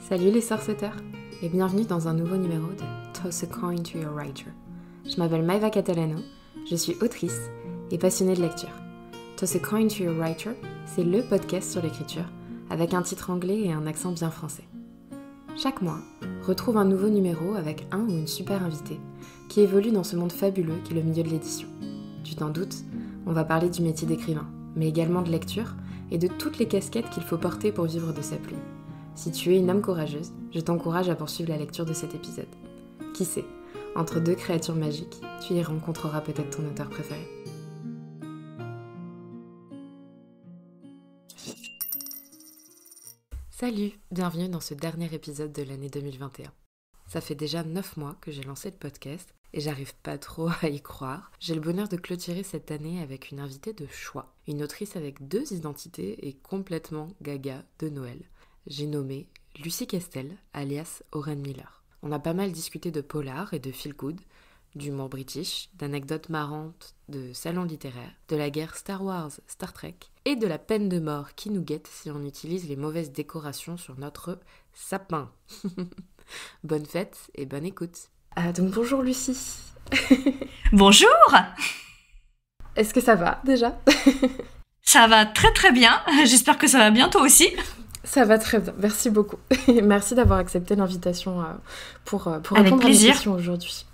Salut les sorceteurs et bienvenue dans un nouveau numéro de Toss a Coin to Your Writer. Je m'appelle Maeva Catalano, je suis autrice et passionnée de lecture. Toss a Coin to Your Writer, c'est le podcast sur l'écriture avec un titre anglais et un accent bien français. Chaque mois, retrouve un nouveau numéro avec un ou une super invité qui évolue dans ce monde fabuleux qui est le milieu de l'édition. Tu t'en doutes, on va parler du métier d'écrivain, mais également de lecture et de toutes les casquettes qu'il faut porter pour vivre de sa plume. Si tu es une âme courageuse, je t'encourage à poursuivre la lecture de cet épisode. Qui sait, entre deux créatures magiques, tu y rencontreras peut-être ton auteur préféré. Salut, bienvenue dans ce dernier épisode de l'année 2021. Ça fait déjà 9 mois que j'ai lancé le podcast et j'arrive pas trop à y croire. J'ai le bonheur de clôturer cette année avec une invitée de choix, une autrice avec deux identités et complètement gaga de Noël j'ai nommé Lucie Castel, alias Oren Miller. On a pas mal discuté de polar et de feel good, d'humour british, d'anecdotes marrantes, de salons littéraires, de la guerre Star Wars, Star Trek, et de la peine de mort qui nous guette si on utilise les mauvaises décorations sur notre sapin. bonne fête et bonne écoute. Ah, donc bonjour Lucie. bonjour Est-ce que ça va déjà? Ça va très très bien. J'espère que ça va bien toi aussi. Ça va très bien, merci beaucoup. merci d'avoir accepté l'invitation euh, pour, euh, pour Avec répondre plaisir. à aujourd'hui.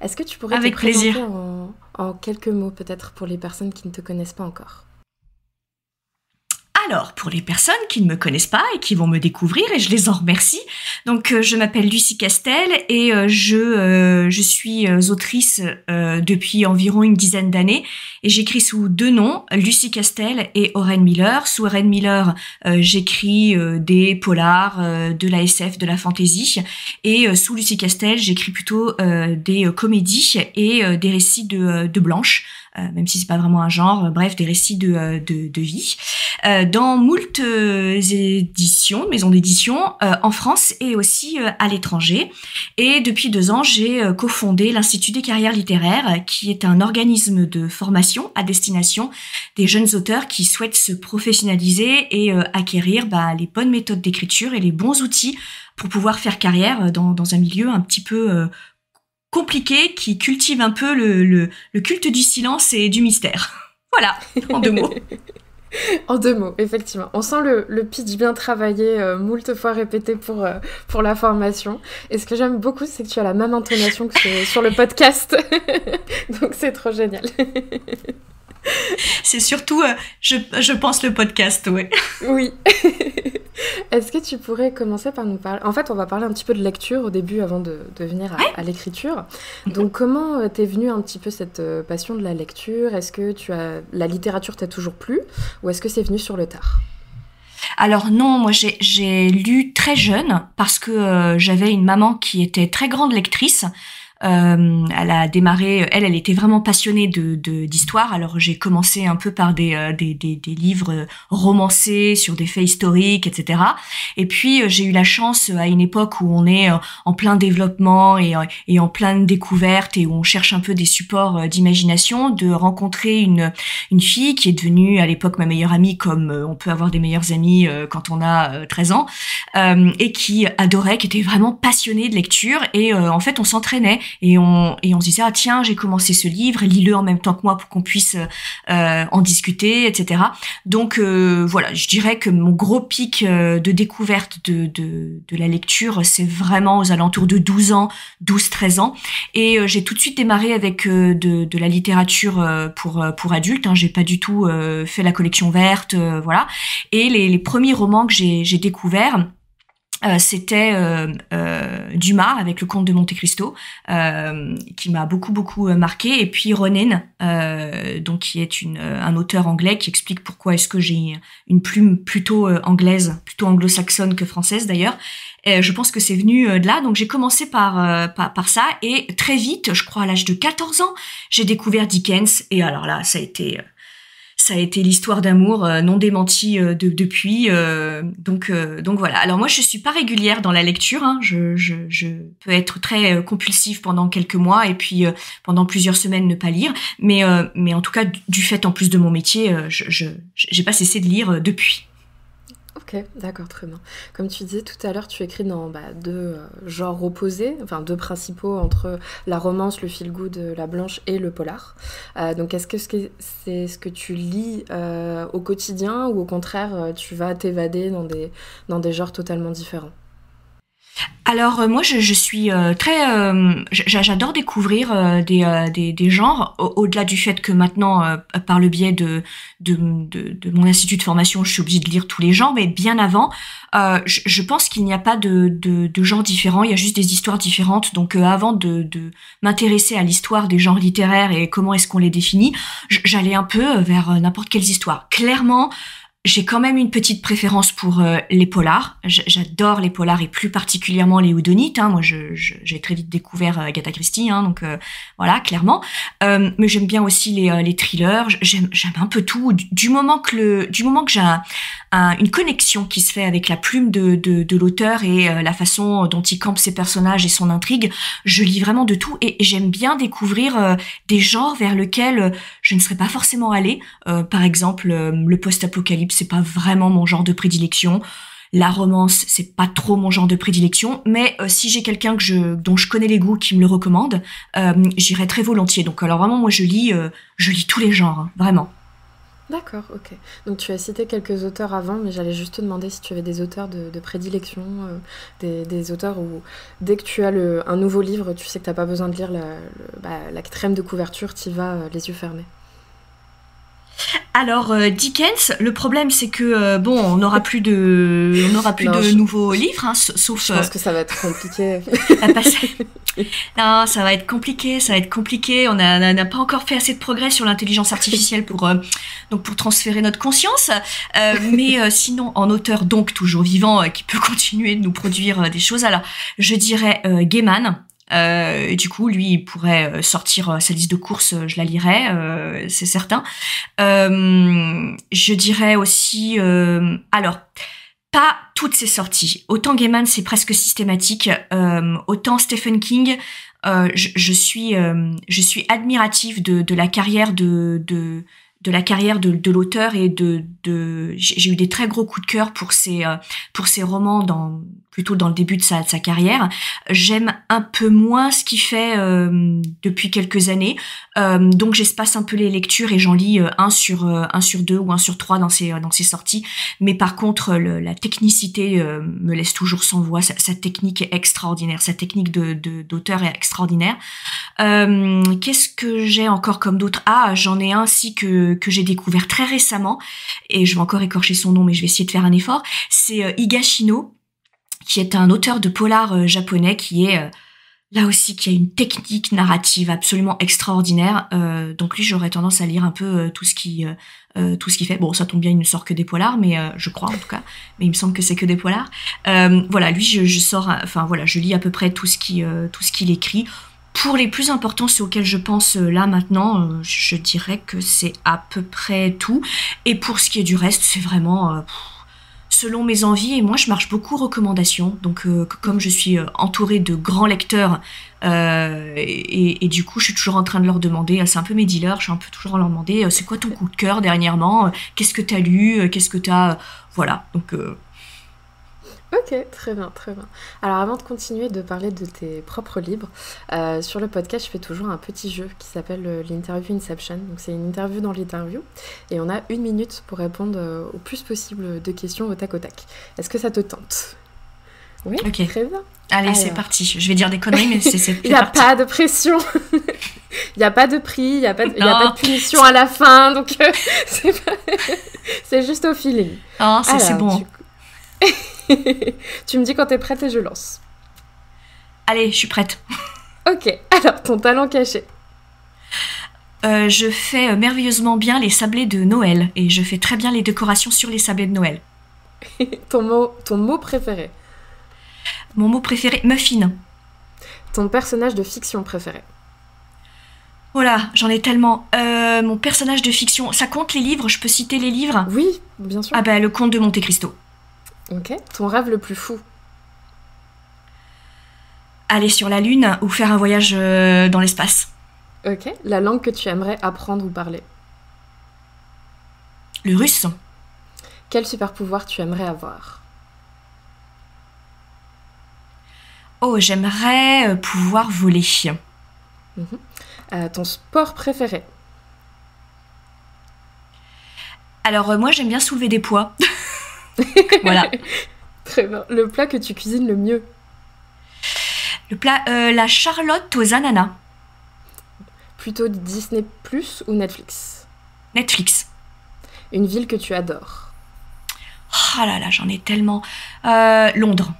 Est-ce que tu pourrais Avec te plaisir. En, en quelques mots peut-être pour les personnes qui ne te connaissent pas encore? Alors, pour les personnes qui ne me connaissent pas et qui vont me découvrir, et je les en remercie, donc euh, je m'appelle Lucie Castel et euh, je, euh, je suis autrice depuis environ une dizaine d'années et j'écris sous deux noms, Lucie Castel et Oren Miller. Sous Oren Miller, j'écris des polars, de la SF, de la fantasy et sous Lucie Castel, j'écris plutôt des comédies et des récits de, de blanches. Euh, même si c'est pas vraiment un genre, bref, des récits de, de vie, dans moult éditions, maisons d'édition, en France et aussi à l'étranger. Et depuis deux ans, j'ai cofondé l'Institut des carrières littéraires, qui est un organisme de formation à destination des jeunes auteurs qui souhaitent se professionnaliser et acquérir bah, les bonnes méthodes d'écriture et les bons outils pour pouvoir faire carrière dans, un milieu un petit peu compliqué qui cultive un peu le, culte du silence et du mystère. Voilà, en deux mots. en deux mots, effectivement. On sent le, pitch bien travaillé, euh, moult fois répété euh, pour la formation. Et ce que j'aime beaucoup, c'est que tu as la même intonation que sur le podcast. Donc c'est trop génial. c'est surtout, euh, je, je, pense, le podcast, ouais. Oui. Est-ce que tu pourrais commencer par nous parler En fait, on va parler un petit peu de lecture au début avant de, de venir à, l'écriture. Donc, comment euh, t'es venue un petit peu cette euh, passion de la lecture? Est-ce que tu as la littérature t'a toujours plu? Ou est-ce que c'est venu sur le tard? Alors non, moi j'ai lu très jeune parce que j'avais une maman qui était très grande lectrice. Euh, elle a démarré, elle, elle était vraiment passionnée de d'histoire. Alors j'ai commencé un peu par des, euh, des, des, des, livres romancés sur des faits historiques, etc. Et puis euh, j'ai eu la chance à une époque où on est en plein développement et, et en pleine découverte et où on cherche un peu des supports d'imagination, de rencontrer une une fille qui est devenue à l'époque ma meilleure amie, comme on peut avoir des meilleurs amis quand on a 13 ans, et qui adorait, qui était vraiment passionnée de lecture. Et en fait, on s'entraînait et on et on se disait ah tiens j'ai commencé ce livre lis-le en même temps que moi pour qu'on puisse euh, en discuter etc donc euh, voilà je dirais que mon gros pic euh, de découverte de, de, de la lecture c'est vraiment aux alentours de 12 ans 12 13 ans. Et j'ai tout de suite démarré avec de, de la littérature pour pour adultes hein, j'ai pas du tout fait la collection verte voilà. Et les, les premiers romans que j'ai découverts euh, c'était euh, euh, Dumas avec le Comte de Monte Cristo qui m'a beaucoup beaucoup marqué. Et puis Ronen donc qui est une, un auteur anglais qui explique pourquoi est-ce que j'ai une plume plutôt anglaise plutôt anglo-saxonne que française d'ailleurs. Je pense que c'est venu de là. Donc j'ai commencé par, par, par ça. Et très vite je crois à l'âge de 14 ans j'ai découvert Dickens. Et alors là ça a été ça a été l'histoire d'amour euh, non démentie euh, de, depuis. Euh, donc, donc voilà. Alors moi, je suis pas régulière dans la lecture. Hein. Je, peux être très compulsive pendant quelques mois et puis pendant plusieurs semaines ne pas lire. Mais, mais en tout cas, du fait en plus de mon métier, je j'ai pas cessé de lire depuis. Ok, d'accord, très bien. Comme tu disais tout à l'heure, tu écris dans bah, deux euh, genres opposés, enfin deux principaux entre la romance, le feel-good, la blanche et le polar. Euh, donc est-ce que c'est ce que tu lis euh, au quotidien ou au contraire tu vas t'évader dans des, dans des genres totalement différents? Alors euh, moi je, je suis euh, très euh, j'adore découvrir des, des, des, genres au-delà du fait que maintenant par le biais de, de, de, de, mon institut de formation je suis obligée de lire tous les genres mais bien avant je, je, pense qu'il n'y a pas de, de, de, genres différents il y a juste des histoires différentes. Donc avant de, de m'intéresser à l'histoire des genres littéraires et comment est-ce qu'on les définit j'allais un peu vers n'importe quelles histoires. Clairement j'ai quand même une petite préférence pour euh, les polars. J'adore les polars et plus particulièrement les houdonites. Hein. Moi, j'ai très vite découvert euh, Agatha Christie, hein, donc euh, voilà, clairement. mais j'aime bien aussi les, thrillers. J'aime un peu tout. Du moment que j'ai un, une connexion qui se fait avec la plume de, de, de l'auteur et la façon dont il campe ses personnages et son intrigue, je lis vraiment de tout et j'aime bien découvrir des genres vers lesquels je ne serais pas forcément allée. par exemple, le post-apocalypse c'est pas vraiment mon genre de prédilection. La romance, c'est pas trop mon genre de prédilection, mais euh, si j'ai quelqu'un que je, dont je connais les goûts qui me le recommande, euh, j'irai très volontiers. Donc alors vraiment, moi je lis, euh, je lis tous les genres, hein, vraiment. D'accord, ok. Donc tu as cité quelques auteurs avant, mais j'allais juste te demander si tu avais des auteurs de, prédilection, des, auteurs où dès que tu as le, un nouveau livre, tu sais que tu n'as pas besoin de lire la, bah, la crème de couverture, tu y vas les yeux fermés. Alors euh, Dickens, le problème c'est que euh, bon, on n'aura plus de, on n'aura plus de nouveaux livres, hein, sauf. Je pense euh, que ça va être compliqué. non, ça va être compliqué, ça va être compliqué. On n'a pas encore fait assez de progrès sur l'intelligence artificielle pour donc pour transférer notre conscience. mais sinon, en auteur donc toujours vivant qui peut continuer de nous produire des choses. Alors, je dirais Gaiman. Euh, du coup, lui, il pourrait euh, sortir euh, sa liste de courses, je la lirais, c'est certain. je dirais aussi, alors, pas toutes ses sorties. Autant Gaiman, c'est presque systématique. autant Stephen King, je, je, suis, je suis admirative de, de la carrière de, de de la carrière de, de l'auteur et de, de j'ai eu des très gros coups de cœur pour ses pour ses romans dans plutôt dans le début de sa, carrière. J'aime un peu moins ce qu'il fait euh, depuis quelques années, euh, donc j'espace un peu les lectures et j'en lis euh, un sur un sur deux ou un sur trois dans ses dans ses sorties. Mais par contre, la technicité me laisse toujours sans voix. Sa, technique est extraordinaire, sa technique de d'auteur est extraordinaire. Qu'est-ce que j'ai encore comme d'autres? Ah, j'en ai un si que que j'ai découvert très récemment et je vais encore écorcher son nom, mais je vais essayer de faire un effort. C'est Higashino qui est un auteur de polar euh, japonais qui est euh, là aussi qui a une technique narrative absolument extraordinaire. Euh, donc lui, j'aurais tendance à lire un peu tout ce qui tout ce qu'il fait. Bon, ça tombe bien, il ne sort que des polars, mais je crois en tout cas. Mais il me semble que c'est que des polars. voilà, lui, je, sors, enfin voilà, je lis à peu près tout ce qui tout ce qu'il écrit. Pour les plus importants, ceux auxquels je pense là maintenant, je dirais que c'est à peu près tout. Et pour ce qui est du reste, c'est vraiment selon mes envies et moi je marche beaucoup recommandations. Donc euh, comme je suis euh, entourée de grands lecteurs euh, et, du coup je suis toujours en train de leur demander c'est un peu mes dealers je suis un peu toujours en leur demander c'est quoi ton coup de cœur dernièrement qu'est-ce que tu as lu qu'est-ce que tu as voilà. Donc Ok, très bien, très bien. Alors avant de continuer de parler de tes propres livres, euh, sur le podcast, je fais toujours un petit jeu qui s'appelle euh, l'interview Inception. Donc c'est une interview dans l'interview et on a une minute pour répondre euh, au plus possible de questions au tac au tac. Est-ce que ça te tente? Oui, ok. Très bien. Allez, c'est parti. Je vais dire des conneries, mais c'est Il n'y a pas de pression. Il n'y a pas de prix, il n'y a, pas de, a pas de punition à la fin, donc c'est juste au feeling. Oh, c'est bon. tu me dis quand t'es prête et je lance. Allez, je suis prête. ok, alors ton talent caché. Euh, je fais merveilleusement bien les sablés de Noël et je fais très bien les décorations sur les sablés de Noël. ton, mot, ton mot préféré Mon mot préféré, muffin. Ton personnage de fiction préféré Voilà, oh j'en ai tellement. Euh, mon personnage de fiction, ça compte les livres? Je peux citer les livres? Oui, bien sûr. Ah ben, le comte de Monte Cristo. Ok. Ton rêve le plus fou Aller sur la Lune ou faire un voyage euh, dans l'espace. Ok. La langue que tu aimerais apprendre ou parler Le russe. Quel super pouvoir tu aimerais avoir Oh, j'aimerais pouvoir voler. Mhm. ton sport préféré Alors moi j'aime bien soulever des poids. voilà. Très bien. Le plat que tu cuisines le mieux Le plat, la charlotte aux ananas. Plutôt Disney Plus ou Netflix Netflix. Une ville que tu adores Ah là là, j'en ai tellement. Euh, Londres.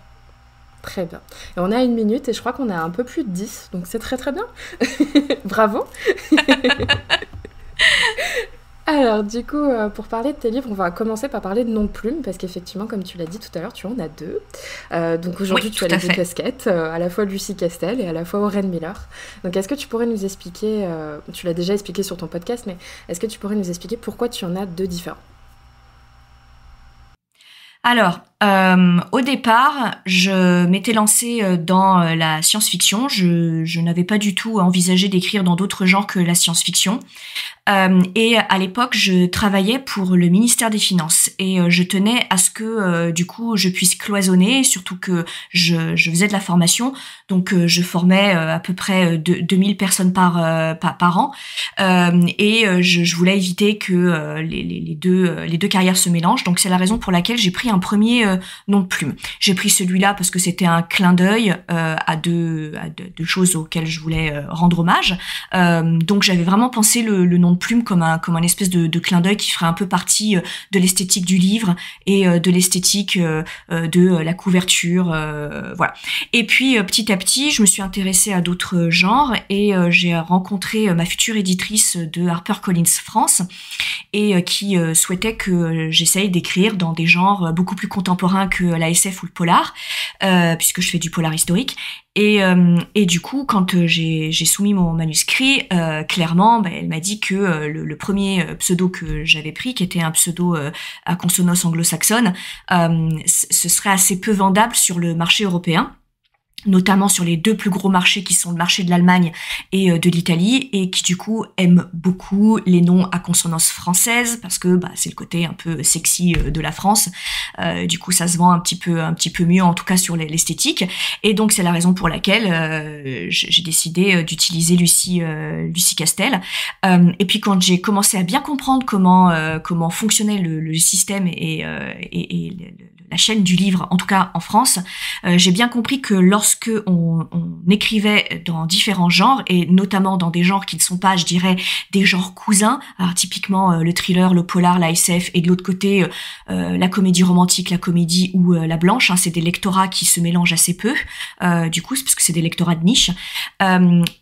Très bien. Et on a une minute et je crois qu'on a un peu plus de 10, donc c'est très très bien. Bravo Alors, du coup, euh, pour parler de tes livres, on va commencer par parler de de Plume, parce qu'effectivement, comme tu l'as dit tout à l'heure, tu en as deux. Euh, donc aujourd'hui, tu as les deux casquettes, euh, à la fois Lucie Castel et à la fois Oren Miller. Donc est-ce que tu pourrais nous expliquer, tu l'as déjà expliqué sur ton podcast, mais est-ce que tu pourrais nous expliquer pourquoi tu en as deux différents? Alors, euh, au départ, je m'étais lancée euh, dans euh, la science-fiction. Je, n'avais pas du tout envisagé d'écrire dans d'autres genres que la science-fiction. Et à l'époque, je travaillais pour le ministère des Finances et je tenais à ce que du coup je puisse cloisonner, surtout que je, faisais de la formation, donc je formais à peu près 2000 personnes par, an et je, voulais éviter que les deux carrières se mélangent. Donc c'est la raison pour laquelle j'ai pris un premier nom de plume. J'ai pris celui-là parce que c'était un clin d'œil à deux à deux, choses auxquelles je voulais rendre hommage. donc j'avais vraiment pensé le, nom de plume comme un comme un espèce de, de clin d'œil qui ferait un peu partie euh, de l'esthétique du livre et euh, de l'esthétique euh, de la couverture voilà et puis petit à petit je me suis intéressée à d'autres genres et j'ai rencontré ma future éditrice de HarperCollins France et qui souhaitait que j'essaye d'écrire dans des genres beaucoup plus contemporains que la SF ou le polar puisque je fais du polar historique. Et, euh, et du coup, quand euh, j'ai soumis mon manuscrit, euh, clairement, bah, elle m'a dit que le, le, premier pseudo que j'avais pris, qui était un pseudo à consonance anglo-saxonne, ce serait assez peu vendable sur le marché européen notamment sur les deux plus gros marchés qui sont le marché de l'Allemagne et euh, de l'Italie et qui du coup aiment beaucoup les noms à consonance française parce que bah, c'est le côté un peu sexy euh, de la France. Euh, du coup ça se vend un petit peu un petit peu mieux en tout cas sur l'esthétique. Et donc c'est la raison pour laquelle euh, j'ai décidé d'utiliser Lucie Lucie Castel. Et puis quand j'ai commencé à bien comprendre comment comment fonctionnait le, le système et, et, et le, la chaîne du livre, en tout cas en France, euh, j'ai bien compris que lorsque on, écrivait dans différents genres et notamment dans des genres qui ne sont pas, je dirais, des genres cousins, alors typiquement euh, le thriller, le polar, la SF et de l'autre côté euh, la comédie romantique, la comédie ou la blanche, hein, c'est des lectorats qui se mélangent assez peu. du coup, parce que c'est des lectorats de niche.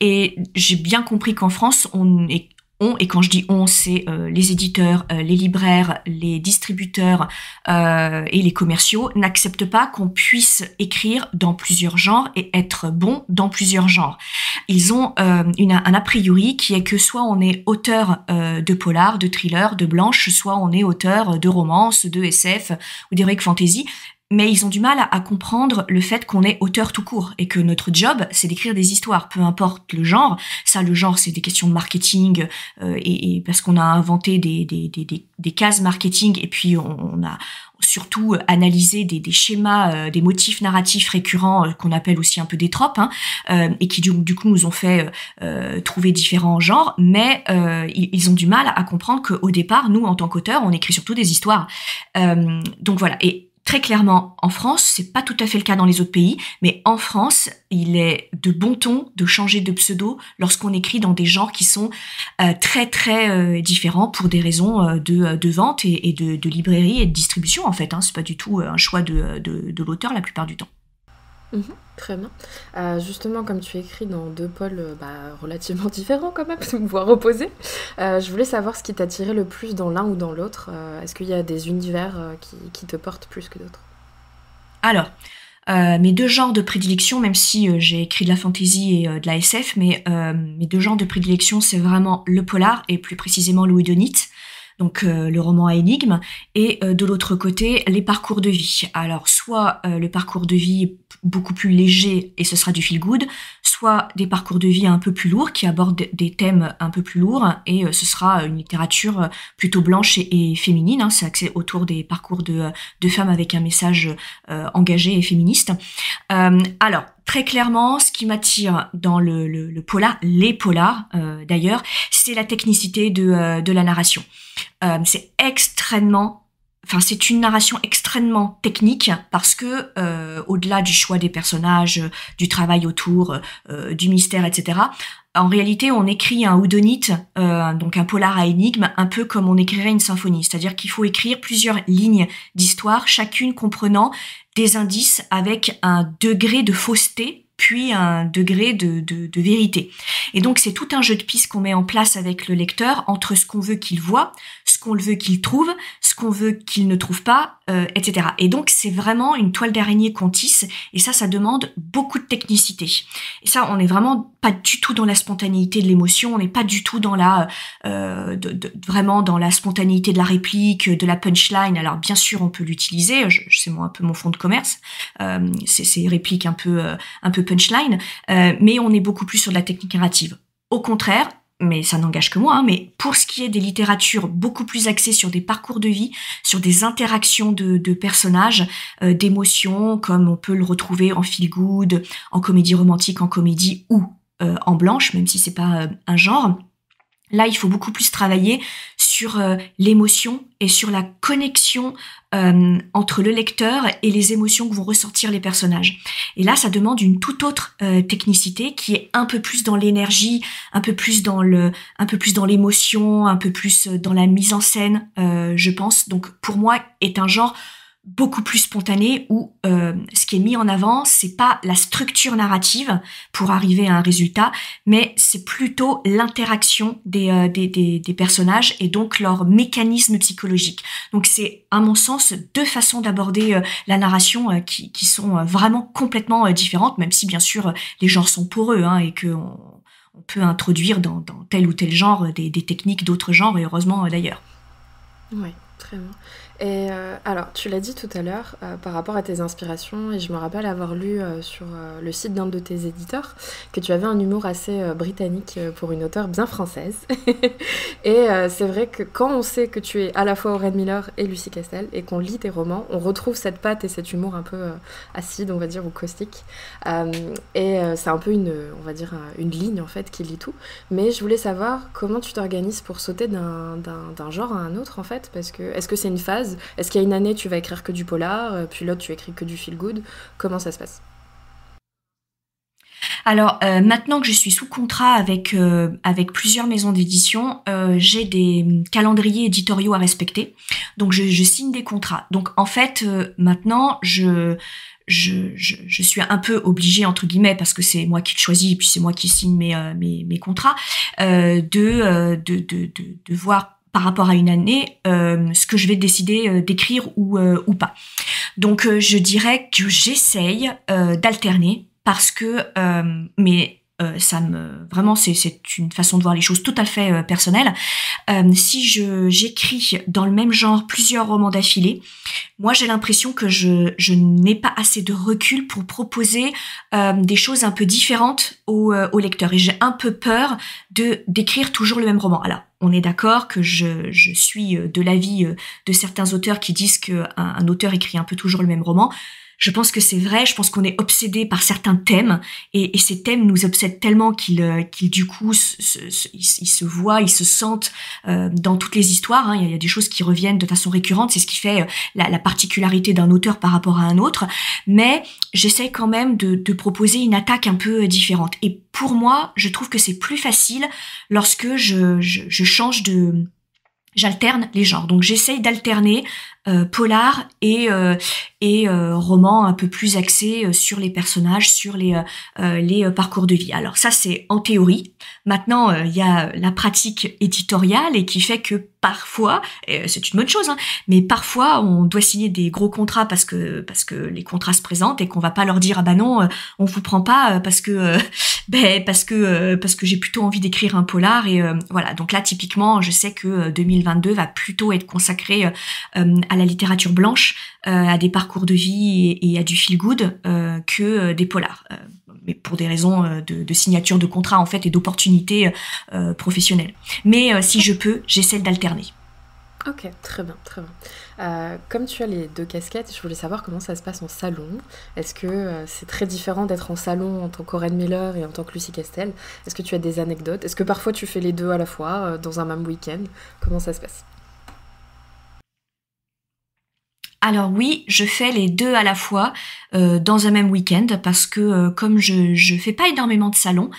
et j'ai bien compris qu'en France, on est on, et quand je dis on, c'est euh, les éditeurs, euh, les libraires, les distributeurs euh, et les commerciaux, n'acceptent pas qu'on puisse écrire dans plusieurs genres et être bon dans plusieurs genres. Ils ont une, un a priori qui est que soit on est auteur de polar, de thriller, de blanche, soit on est auteur de romance, de SF ou d'heroic fantasy mais ils ont du mal à, comprendre le fait qu'on est auteur tout court et que notre job, c'est d'écrire des histoires, peu importe le genre. Ça, le genre, c'est des questions de marketing euh, et, et, parce qu'on a inventé des, des, des, des, cases marketing et puis on, a surtout analysé des, schémas, euh, des motifs narratifs récurrents euh, qu'on appelle aussi un peu des tropes hein, et qui du, du, coup nous ont fait trouver différents genres, mais ils, ils, ont du mal à comprendre qu'au départ, nous, en tant qu'auteurs, on écrit surtout des histoires. donc voilà. Et Très clairement, en France, c'est pas tout à fait le cas dans les autres pays, mais en France, il est de bon ton de changer de pseudo lorsqu'on écrit dans des genres qui sont euh, très très euh, différents pour des raisons euh, de, de, vente et, de, librairie et de distribution en fait. Hein. C'est pas du tout un choix de, de, l'auteur la plupart du temps. Mhm, très bien. Euh, justement, comme tu écris dans deux pôles euh, bah, relativement différents quand même, voire opposés, euh, je voulais savoir ce qui t'a tiré le plus dans l'un ou dans l'autre. Est-ce qu'il y a des univers qui, te portent plus que d'autres? Alors, mes deux genres de prédilection, même si j'ai écrit de la fantasy et de la SF, mais mes deux genres de prédilection, c'est vraiment le polar et plus précisément le whodunit donc euh, le roman à énigme, et euh, de l'autre côté les parcours de vie. Alors soit euh, le parcours de vie beaucoup plus léger et ce sera du feel good, soit des parcours de vie un peu plus lourds qui abordent des thèmes un peu plus lourds et ce sera une littérature plutôt blanche et, féminine. Hein, c'est axé autour des parcours de, de femmes avec un message engagé et féministe. alors très clairement, ce qui m'attire dans le, polar, les polars d'ailleurs, c'est la technicité de la narration. c'est extrêmement Enfin, c'est une narration extrêmement technique parce que euh, au-delà du choix des personnages, du travail autour, euh, du mystère, etc. En réalité, on écrit un houdonite, euh, donc un polar à énigme, un peu comme on écrirait une symphonie. C'est-à-dire qu'il faut écrire plusieurs lignes d'histoire, chacune comprenant des indices avec un degré de fausseté puis un degré de, de, de vérité. Et donc c'est tout un jeu de pistes qu'on met en place avec le lecteur entre ce qu'on veut qu'il voit, ce qu'on veut qu'il trouve, ce qu'on veut qu'il ne trouve pas, euh, etc. Et donc c'est vraiment une toile d'araignée qu'on tisse, et ça, ça demande beaucoup de technicité. Et ça, on n'est vraiment pas du tout dans la spontanéité de l'émotion, on n'est pas du tout dans la euh, vraiment dans la spontanéité de la réplique, de la punchline. Alors bien sûr, on peut l'utiliser, c'est un peu mon fond de commerce, euh, c'est ces répliques un peu euh, un peu punchline, euh, mais on est beaucoup plus sur de la technique narrative. Au contraire, mais ça n'engage que moi, hein, mais pour ce qui est des littératures beaucoup plus axées sur des parcours de vie, sur des interactions de, personnages, euh, d'émotions, comme on peut le retrouver en feel good, en comédie romantique, en comédie ou euh, en blanche, même si c'est pas un genre, Là, il faut beaucoup plus travailler sur l'émotion et sur la connexion euh, entre le lecteur et les émotions que vont ressortir les personnages. Et là, ça demande une toute autre euh, technicité qui est un peu plus dans l'énergie, un peu plus dans le, un peu plus dans l'émotion, un peu plus dans la mise en scène, je pense. Donc, pour moi, est un genre beaucoup plus spontané où euh, ce qui est mis en avant c'est pas la structure narrative pour arriver à un résultat mais c'est plutôt l'interaction des, euh, des, des, personnages et donc leur mécanisme psychologique. Donc c'est à mon sens deux façons d'aborder euh, la narration qui, qui, sont vraiment complètement différentes même si bien sûr les genres sont poreux hein, et que on, peut introduire dans, dans tel ou tel genre des, des techniques d'autres genres et heureusement d'ailleurs. Oui très bien et euh, alors, tu l'as dit tout à l'heure euh, par rapport à tes inspirations, et je me rappelle avoir lu euh, sur le site d'un de tes éditeurs que tu avais un humour assez britannique pour une auteure bien française. et c'est vrai que quand on sait que tu es à la fois Aurène Miller et Lucie Castel, et qu'on lit tes romans, on retrouve cette patte et cet humour un peu acide, on va dire, ou caustique. et c'est un peu une, on va dire, une ligne en fait qui lit tout. Mais je voulais savoir comment tu t'organises pour sauter d'un genre à un autre en fait, parce que est-ce que c'est une phase est-ce qu'il y a une année, tu vas écrire que du polar, euh, puis l'autre, tu écris que du feel good? Comment ça se passe? Alors euh, maintenant que je suis sous contrat avec euh, avec plusieurs maisons d'édition, j'ai des calendriers éditoriaux à respecter. Donc je, signe des contrats. Donc en fait maintenant je je, je, suis un peu obligée entre guillemets parce que c'est moi qui le choisis et puis c'est moi qui signe mes mes, mes contrats de, de, de de voir par rapport à une année euh, ce que je vais décider euh, d'écrire ou, euh, ou pas. Donc je dirais que j'essaye d'alterner parce que mais ça me vraiment c'est une façon de voir les choses tout à fait personnelle. si j'écris dans le même genre plusieurs romans d'affilée, moi j'ai l'impression que je je n'ai pas assez de recul pour proposer des choses un peu différentes aux, aux lecteurs et j'ai un peu peur de d'écrire toujours le même roman. Alors on est d'accord que je, suis euh, de l'avis euh, de certains auteurs qui disent qu'un un auteur écrit un peu toujours le même roman. Je pense que c'est vrai, je pense qu'on est obsédé par certains thèmes et, ces thèmes nous obsèdent tellement qu'ils euh, du coup se, ils, se voient, ils se sentent dans toutes les histoires. Hein. Il, y a, des choses qui reviennent de façon récurrente, c'est ce qui fait la, la particularité d'un auteur par rapport à un autre. Mais j'essaie quand même de, de proposer une attaque un peu différente. Et pour moi, je trouve que c'est plus facile lorsque je, je, change de, j'alterne les genres. Donc j'essaye d'alterner euh, polar et euh, et euh, roman un peu plus axé sur les personnages, sur les les parcours de vie. Alors ça c'est en théorie. Maintenant il y a la pratique éditoriale et qui fait que parfois, c'est une bonne chose, hein, mais parfois on doit signer des gros contrats parce que parce que les contrats se présentent et qu'on va pas leur dire ah bah non on vous prend pas parce que ben parce que parce que j'ai plutôt envie d'écrire un polar et voilà donc là typiquement je sais que 2022 va plutôt être consacré à à la littérature blanche, euh, à des parcours de vie et, à du feel good euh, que euh, des polars. mais pour des raisons de, signature de contrat en fait et d'opportunités professionnelles. Mais si je peux, j'essaie d'alterner. Ok, très bien, très bien. Comme tu as les deux casquettes, je voulais savoir comment ça se passe en salon. Est-ce que c'est très différent d'être en salon en tant qu'Oren Miller et en tant que Lucie Castel? Est-ce que tu as des anecdotes? Est-ce que parfois tu fais les deux à la fois dans un même week-end? Comment ça se passe? Alors oui, je fais les deux à la fois dans un même week-end parce que comme je ne fais pas énormément de salons,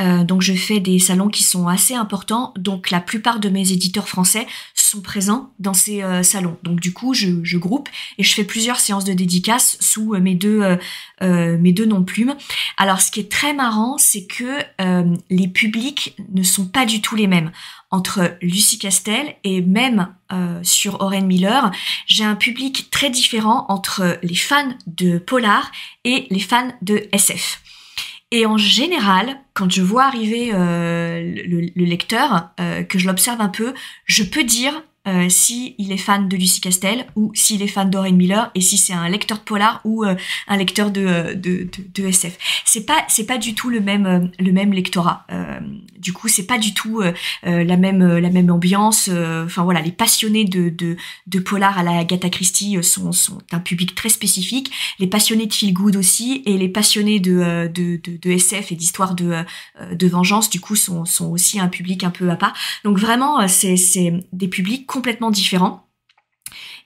euh, donc je fais des salons qui sont assez importants, donc la plupart de mes éditeurs français sont présents dans ces euh, salons. Donc du coup, je, groupe et je fais plusieurs séances de dédicaces sous euh, mes deux mes deux noms plumes. Alors ce qui est très marrant, c'est que les publics ne sont pas du tout les mêmes entre Lucie Castel et même sur Oren Miller, j'ai un public très différent entre les fans de polar et les fans de SF. Et en général, quand je vois arriver euh, le, lecteur, euh, que je l'observe un peu, je peux dire euh, si il est fan de Lucie Castel ou s'il est fan d'Oren Miller et si c'est un lecteur de polar ou euh, un lecteur de, euh, de, de, de, SF. C'est pas c'est pas du tout le même le même lectorat. du coup, c'est pas du tout la même la même ambiance. Enfin voilà, les passionnés de, de, de polar à la Agatha Christie sont, sont un public très spécifique. Les passionnés de feel good aussi et les passionnés de de, de, de SF et d'histoire de de vengeance du coup sont sont aussi un public un peu à part. Donc vraiment, c'est c'est des publics complètement différent.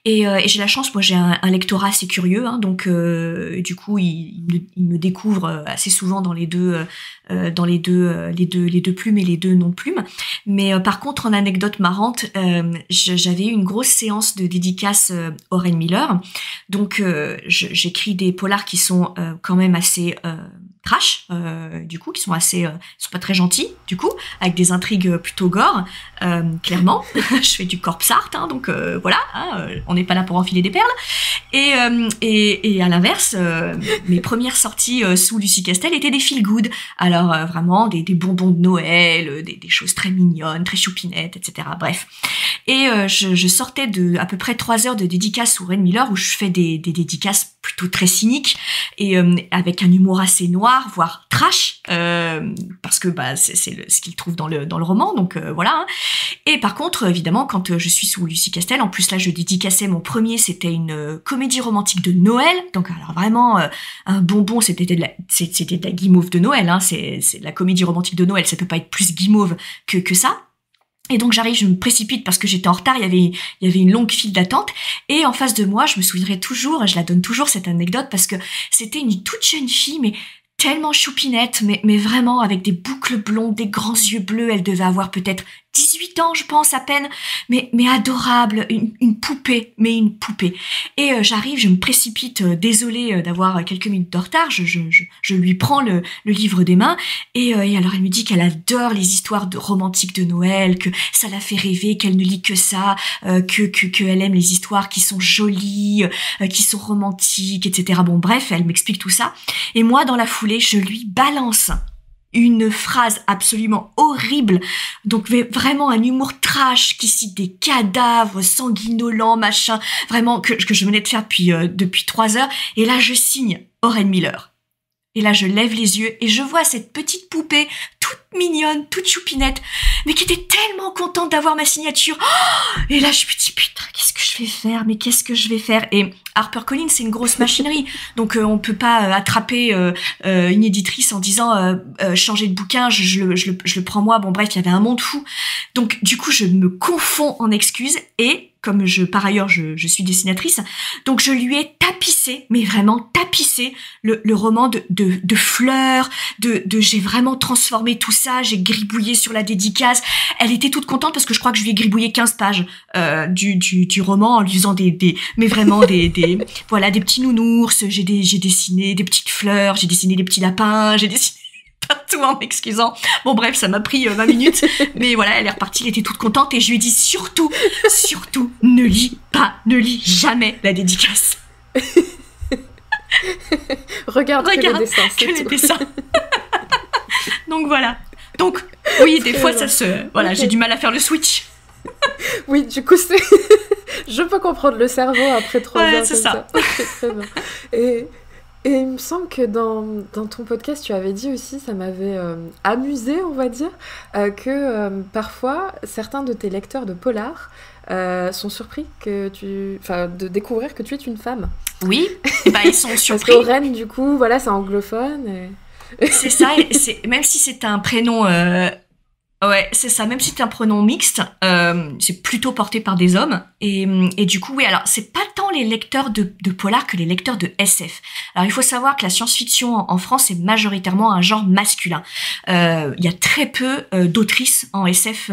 Et, euh, j'ai la chance, moi j'ai un, lectorat assez curieux, hein, donc euh, du coup il, il, me découvre euh, assez souvent dans les deux, euh, dans les deux, les deux, les deux plumes et les deux non plumes. Mais par contre, en anecdote marrante, j'avais eu une grosse séance de dédicace Oren Miller, donc j'écris des polars qui sont quand même assez trash, euh, du coup, qui sont assez, euh, sont pas très gentils, du coup, avec des intrigues plutôt gore, euh, clairement. je fais du corpse art, hein, donc euh, voilà, hein, on n'est pas là pour enfiler des perles. Et, et, et à l'inverse, mes premières sorties sous Lucie Castel étaient des feel good. Alors vraiment des, des, bonbons de Noël, des, des, choses très mignonnes, très choupinettes, etc. Bref. Et je, je, sortais de à peu près trois heures de dédicace sous Ren Miller où je fais des, des dédicaces plutôt très cyniques et avec un humour assez noir voire trash, euh, parce que bah, c'est ce qu'il trouve dans le, dans le roman, donc euh, voilà. Hein. Et par contre, évidemment, quand euh, je suis sous Lucie Castel, en plus là, je dédicassais mon premier, c'était une comédie romantique de Noël, donc alors vraiment un bonbon, c'était de la, de la guimauve de Noël, hein, c'est la comédie romantique de Noël, ça peut pas être plus guimauve que, que ça. Et donc j'arrive, je me précipite parce que j'étais en retard, il y avait une longue file d'attente et en face de moi, je me souviendrai toujours, je la donne toujours cette anecdote parce que c'était une toute jeune fille mais tellement choupinette, mais vraiment avec des boucles blondes, des grands yeux bleus. Elle devait avoir peut-être 18 ans, je pense, à peine, mais, mais adorable, une, poupée, mais une poupée. Et euh, j'arrive, je me précipite, euh, désolée euh, d'avoir quelques minutes de retard, je, je, je, lui prends le, le, livre des mains, et, et alors elle me dit qu'elle adore les histoires de romantiques de Noël, que ça la fait rêver, qu'elle ne lit que ça, que, que, qu'elle aime les histoires qui sont jolies, qui sont romantiques, etc. Bon, bref, elle m'explique tout ça. Et moi, dans la foulée, je lui balance une phrase absolument horrible, donc vraiment un humour trash qui cite des cadavres sanguinolents, machin, vraiment que, que je venais de faire depuis, euh, depuis trois heures, et là je signe Oren Miller. Et là je lève les yeux et je vois cette petite poupée toute mignonne, toute choupinette, mais qui était tellement contente d'avoir ma signature. Oh et là je me dis putain, qu'est-ce que je vais faire? Mais qu'est-ce que je vais faire? Et HarperCollins, c'est une grosse machinerie, donc euh, on peut pas euh, attraper euh, une éditrice en disant changer de bouquin, je, je, le, je, le, je, le, prends moi. Bon bref, il y avait un monde fou. Donc du coup, je me confonds en excuses et comme je par ailleurs je, je, suis dessinatrice, donc je lui ai tapissé, mais vraiment tapissé le, le roman de, de, de, fleurs, de, de j'ai vraiment transformé tout ça, j'ai gribouillé sur la dédicace. Elle était toute contente parce que je crois que je lui ai gribouillé 15 pages euh, du, du, du, roman en lui faisant des, des mais vraiment des, des voilà des petits nounours, j'ai des, j'ai dessiné des petites fleurs, j'ai dessiné des petits lapins, j'ai dessiné partout en m'excusant. Bon bref, ça m'a pris 20 euh, minutes, mais voilà, elle est repartie, elle était toute contente et je lui ai dit surtout, surtout, ne lis pas, ne lis jamais la dédicace. Regarde, Regarde que les dessins, Donc voilà. Donc oui, des fois ça se, voilà, j'ai du mal à faire le switch. oui, du coup c'est, je peux comprendre le cerveau après trois heures. c'est ça. Très, très bien. Et Et il me semble que dans, dans, ton podcast, tu avais dit aussi, ça m'avait amusé, on va dire, que parfois certains de tes lecteurs de polar sont surpris que tu, de découvrir que tu es une femme. Oui, bah, ils sont surpris. Parce Rennes, du coup, voilà, c'est anglophone. c'est ça, c'est même si c'est un prénom Ouais, c'est ça. Même si c'est un prénom mixte, euh, c'est plutôt porté par des hommes. Et, et du coup, oui, alors c'est pas tant les lecteurs de, polar que les lecteurs de SF. Alors il faut savoir que la science-fiction en, France est majoritairement un genre masculin. Euh, il y a très peu euh, d'autrices en SF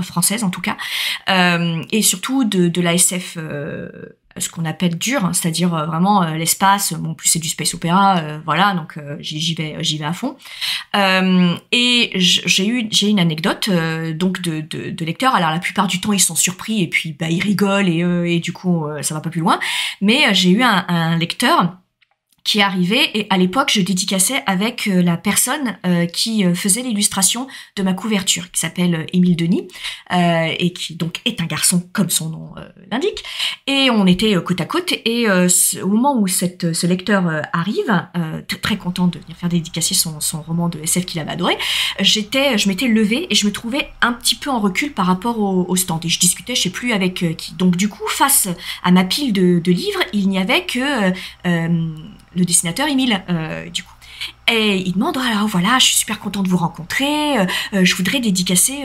françaises en tout cas, et surtout de la SF ce qu'on appelle dur, hein, c'est-à-dire euh, vraiment euh, l'espace. Bon, plus c'est du space opéra, euh, voilà, donc j'y vais, j'y vais à fond. et j'ai eu, j'ai une anecdote donc de, de, de lecteurs. Alors la plupart du temps ils sont surpris et puis bah ils rigolent et, et du coup ça va pas plus loin. Mais j'ai eu un, un lecteur qui arrivait et à l'époque je dédicassais avec euh, la personne euh, qui euh, faisait l'illustration de ma couverture qui s'appelle Émile Denis et qui donc est un garçon comme son nom l'indique. Et on était côte à côte et au moment où cette, ce lecteur arrive très content de venir faire dédicacer son, son roman de SF qu'il avait adoré j'étais je m'étais levée et je me trouvais un petit peu en recul par rapport au, au stand. Et je discutais je sais plus avec qui. Donc du coup face à ma pile de, de livres il n'y avait que le dessinateur Émile, euh, du coup. Et il demande, alors voilà, je suis super content de vous rencontrer, euh, euh, je voudrais dédicacer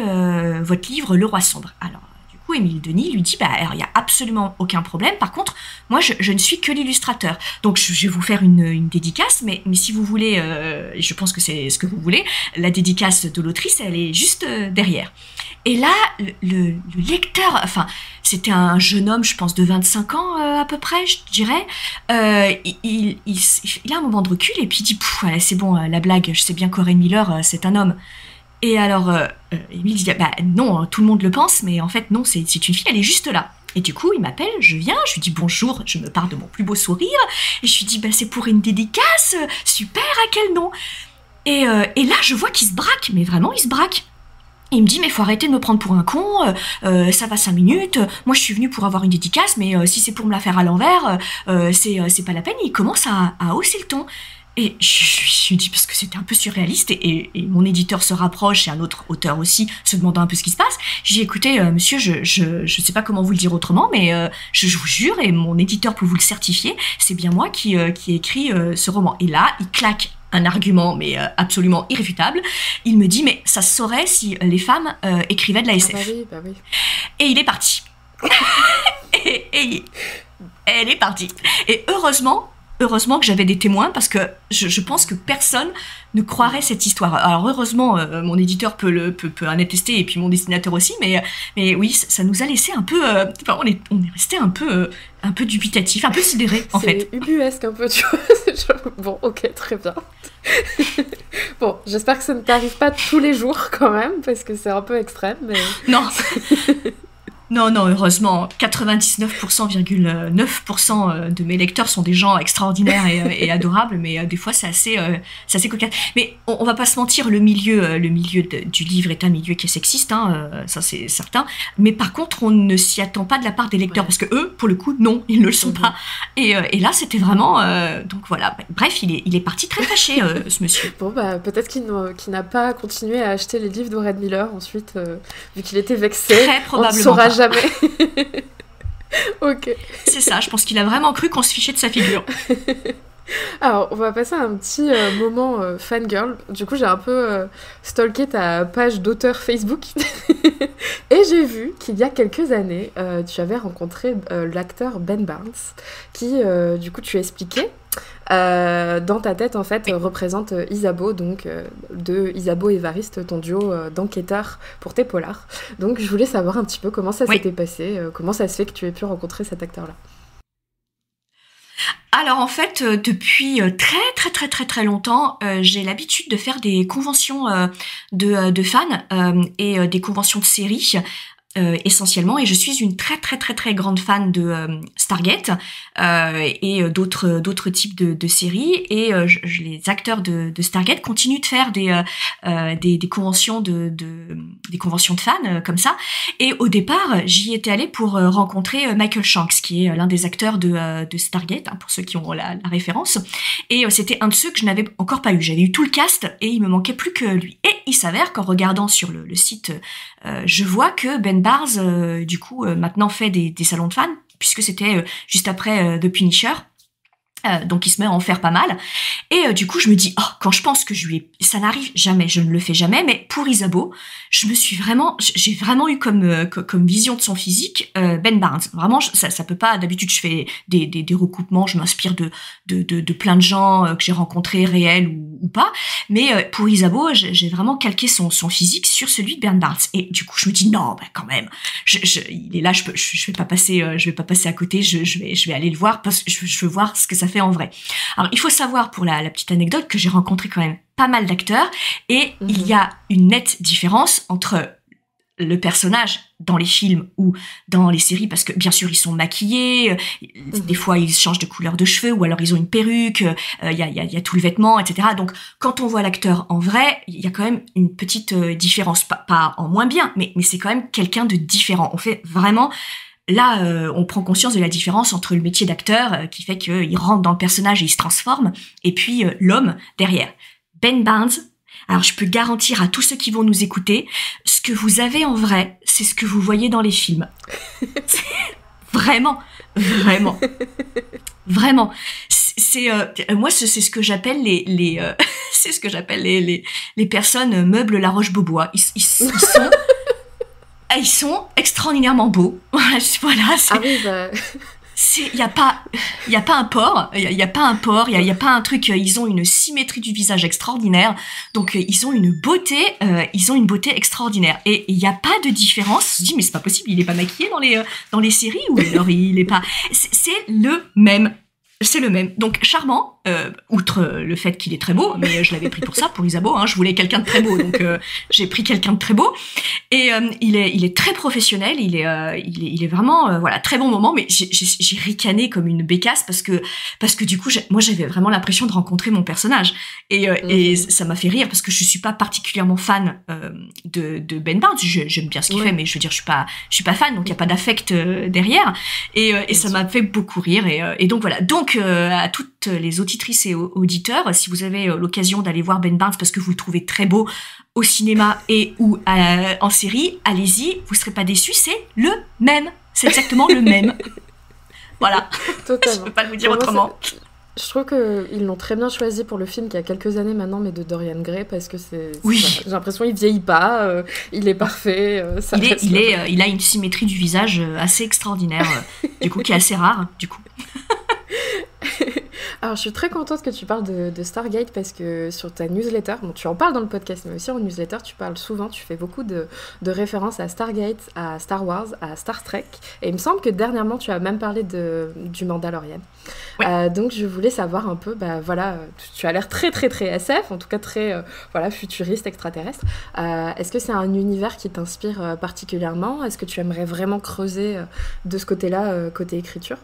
votre livre Le Roi Sombre. Alors, du coup, Émile Denis lui dit, bah, il n'y a absolument aucun problème. Par contre, moi, je, ne suis que l'illustrateur. Donc, je, vais vous faire une, dédicace, mais, mais si vous voulez, je pense que c'est ce que vous voulez, la dédicace de l'autrice, elle est juste derrière. Et là, le, lecteur, enfin, c'était un jeune homme, je pense, de 25 ans euh, à peu près, je dirais. Euh, il, a un moment de recul et puis il dit, c'est bon, euh, la blague, je sais bien qu'Oren Miller, c'est un homme. Et alors, Emile dit, bah non, tout le monde le pense, mais en fait, non, c'est une fille, elle est juste là. Et du coup, il m'appelle, je viens, je lui dis bonjour, je me pars de mon plus beau sourire, et je lui dis, bah c'est pour une dédicace, super, à quel nom? Et, et là, je vois qu'il se braque, mais vraiment, il se braque. Il me dit mais faut arrêter de me prendre pour un con, euh, euh, ça va cinq minutes, moi je suis venu pour avoir une dédicace, mais euh, si c'est pour me la faire à l'envers, c'est c'est pas la peine. Il commence à, à hausser le ton. Et je, lui dis parce que c'était un peu surréaliste et, et, mon éditeur se rapproche et un autre auteur aussi se demandant un peu ce qui se passe. J'ai écouté monsieur, je, je je sais pas comment vous le dire autrement, mais je, je, vous jure et mon éditeur peut vous le certifier, c'est bien moi qui qui ai écrit ce roman. Et là, il claque un argument mais euh, absolument irréfutable. Il me dit mais ça se saurait si les femmes euh, écrivaient de la SF. Ah bah oui, bah oui. Et il est parti. et, et, elle est partie. Et heureusement, heureusement que j'avais des témoins parce que je, je, pense que personne ne croirait cette histoire. Alors heureusement, euh, mon éditeur peut, le, peut, peut en attester et puis mon dessinateur aussi, mais, mais oui, ça nous a laissé un peu... Euh, enfin, on, est, on est resté un peu, euh, un peu dubitatif, un peu sidéré en fait. C'est ubuesque un peu, tu vois. bon, ok, très bien. bon, j'espère que ça ne t'arrive pas tous les jours quand même, parce que c'est un peu extrême, mais... Non Non, non, heureusement, 99,9% euh, de mes lecteurs sont des gens extraordinaires et, euh, adorables, mais euh, des fois c'est assez, c'est assez cocasse. Mais on, va pas se mentir, le milieu, le milieu du livre est un milieu qui est sexiste, hein, ça c'est certain. Mais par contre, on ne s'y attend pas de la part des lecteurs, parce que eux, pour le coup, non, ils ne le sont pas. Et, et, là, c'était vraiment, donc voilà. Bref, il est, il est parti très fâché, ce monsieur. Bon, bah peut-être qu'il n'a pas continué à acheter les livres d'Ored Miller ensuite, vu qu'il était vexé. Très probablement jamais. ok. C'est ça, je pense qu'il a vraiment cru qu'on se fichait de sa figure. Alors, on va passer à un petit euh, moment euh, fangirl. Du coup, j'ai un peu euh, stalké ta page d'auteur Facebook. Et j'ai vu qu'il y a quelques années, tu avais rencontré l'acteur Ben Barnes, qui, du coup, tu expliquais euh, dans ta tête, en fait, représente euh, Isabeau, donc euh, de Isabeau Évariste, ton duo d'enquêteurs pour tes polars. Donc, je voulais savoir un petit peu comment ça s'était passé, comment ça se fait que tu aies pu rencontrer cet acteur-là. Alors en fait, depuis très très très très très longtemps, j'ai l'habitude de faire des conventions de, de, fans et des conventions de séries euh, essentiellement. Et je suis une très très très très grande fan de euh, Stargate euh, et d'autres d'autres types de, séries. Et les acteurs de, Stargate continuent de faire des des, conventions de, de, des conventions de fans comme ça. Et au départ j'y étais allée pour rencontrer Michael Shanks qui est l'un des acteurs de, de Stargate hein, pour ceux qui ont la, la référence. Et c'était un de ceux que je n'avais encore pas eu. J'avais eu tout le cast et il me manquait plus que lui. Et il s'avère qu'en regardant sur le, le site je vois que Ben Euh, du coup, euh, maintenant fait des, des, salons de fans, puisque c'était euh, juste après The Punisher. Euh, donc il se met à en faire pas mal. Et euh, du coup, je me dis, oh, quand je pense que je lui ai... Ça n'arrive jamais, je ne le fais jamais, mais pour Isabeau, je me suis vraiment... J'ai vraiment eu comme, euh, comme vision de son physique Ben Barnes. Vraiment, ça, ça peut pas... D'habitude, je fais des, des, recoupements, je m'inspire de, de, de, plein de gens que j'ai rencontrés, réels ou, pas. Mais pour Isabeau, j'ai vraiment calqué son, son physique sur celui de Ben Barnes. Et du coup, je me dis, non, ben quand même, il est là, je, peux, je, vais pas passer, je vais pas passer à côté, je, vais, je vais aller le voir parce que je veux voir ce que ça fait en vrai. Alors il faut savoir pour la, petite anecdote que j'ai rencontré quand même pas mal d'acteurs et il y a une nette différence entre le personnage dans les films ou dans les séries parce que bien sûr ils sont maquillés, mhm. des fois ils changent de couleur de cheveux ou alors ils ont une perruque, euh, il y, a, y, a, tout le vêtement, etc. Donc quand on voit l'acteur en vrai, il y a quand même une petite euh, différence, pas, pas en moins bien, mais, mais c'est quand même quelqu'un de différent. On fait vraiment Là, euh, on prend conscience de la différence entre le métier d'acteur, euh, qui fait qu'il rentre dans le personnage et il se transforme, et puis euh, l'homme derrière. Ben Barnes, alors je peux garantir à tous ceux qui vont nous écouter, ce que vous avez en vrai, c'est ce que vous voyez dans les films. vraiment, vraiment, vraiment. C'est moi, c'est ce que j'appelle les, les c'est ce que j'appelle les, les, les personnes meubles La Roche Beaubois. ils, ils sont ils sont extraordinairement beaux. voilà, c'est. Ah il y a pas il y a pas un port il y, a pas un port il y a, pas un truc ils ont une symétrie du visage extraordinaire donc euh, ils ont une beauté euh, ils ont une beauté extraordinaire et il n'y a pas de différence je dis mais c'est pas possible il est pas maquillé dans les euh, dans les séries ou alors il est pas c'est le même c'est le même. Donc charmant, euh, outre le fait qu'il est très beau, mais je l'avais pris pour ça, pour Isabeau. Hein, je voulais quelqu'un de très beau, donc euh, j'ai pris quelqu'un de très beau. Et euh, il est, il est très professionnel. Il est, il est, il est vraiment, voilà, très bon moment. Mais j'ai ricané comme une bécasse parce que, parce que du coup, moi, j'avais vraiment l'impression de rencontrer mon personnage. Et, et mhm. ça m'a fait rire parce que je suis pas particulièrement fan de, de Ben Barnes. J'aime bien ce qu'il fait, mais je veux dire, je suis pas, je suis pas fan, donc il y a pas d'affect derrière. Et, et ça m'a fait beaucoup rire. Et, et donc voilà. Donc à toutes les auditrices et auditeurs, si vous avez euh, l'occasion d'aller voir Ben Barnes parce que vous le trouvez très beau au cinéma et ou en série, allez-y, vous serez pas déçus, c'est le même, c'est exactement le même. Voilà. Totalement. Je peux pas vous dire autrement. je trouve qu'ils l'ont très bien choisi pour le film qui a quelques années maintenant, mais de Dorian Gray, parce que c'est. Oui. J'ai l'impression qu'il vieillit pas, euh, il est parfait. il, est, il, est, il a une symétrie du visage assez extraordinaire, du coup, qui est assez rare, du coup. Alors, je suis très contente que tu parles de, Stargate parce que sur ta newsletter, bon, tu en parles dans le podcast, mais aussi en newsletter, tu parles souvent, tu fais beaucoup de, références à Stargate, à Star Wars, à Star Trek. Et il me semble que dernièrement, tu as même parlé de, du Mandalorian. Euh, donc, je voulais savoir un peu, bah voilà, tu as l'air très, très, très SF, en tout cas très, euh, voilà, futuriste, extraterrestre. Euh, est-ce que c'est un univers qui t'inspire particulièrement? Est-ce que tu aimerais vraiment creuser de ce côté-là, côté écriture?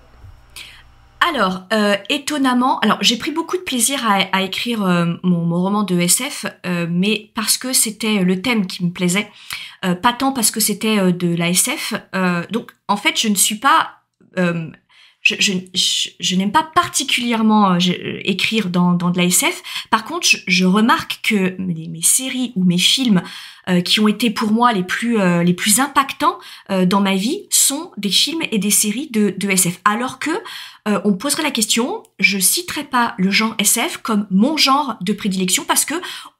Alors, euh, étonnamment, j'ai pris beaucoup de plaisir à, écrire euh, mon, roman de SF, euh, mais parce que c'était le thème qui me plaisait, pas tant parce que c'était de la SF. donc, en fait, je ne suis pas, je, n'aime pas particulièrement écrire dans, de la SF. Par contre, je, remarque que mes, séries ou mes films qui ont été pour moi les plus les plus impactants dans ma vie sont des films et des séries de, de SF. Alors que euh, on poserait la question, je citerai pas le genre SF comme mon genre de prédilection parce que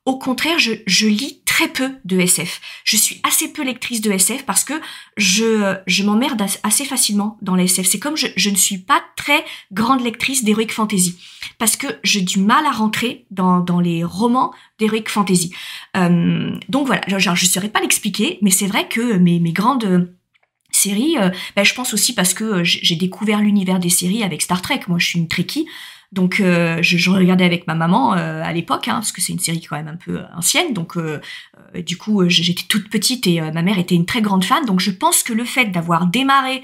au contraire, je, lis très peu de SF. Je suis assez peu lectrice de SF parce que je, je m'emmerde assez facilement dans la SF. C'est comme je, ne suis pas très grande lectrice d'heroic fantasy parce que j'ai du mal à rentrer dans, les romans d'heroic fantasy. Euh, donc voilà, je ne saurais pas l'expliquer, mais c'est vrai que mes, grandes série, euh, ben, je pense aussi parce que euh, j'ai découvert l'univers des séries avec Star Trek. Moi, je suis une Trekkie. Donc je, je, regardais avec ma maman à l'époque, hein, parce que c'est une série quand même un peu ancienne. Donc du coup, j'étais toute petite et ma mère était une très grande fan. Donc je pense que le fait d'avoir démarré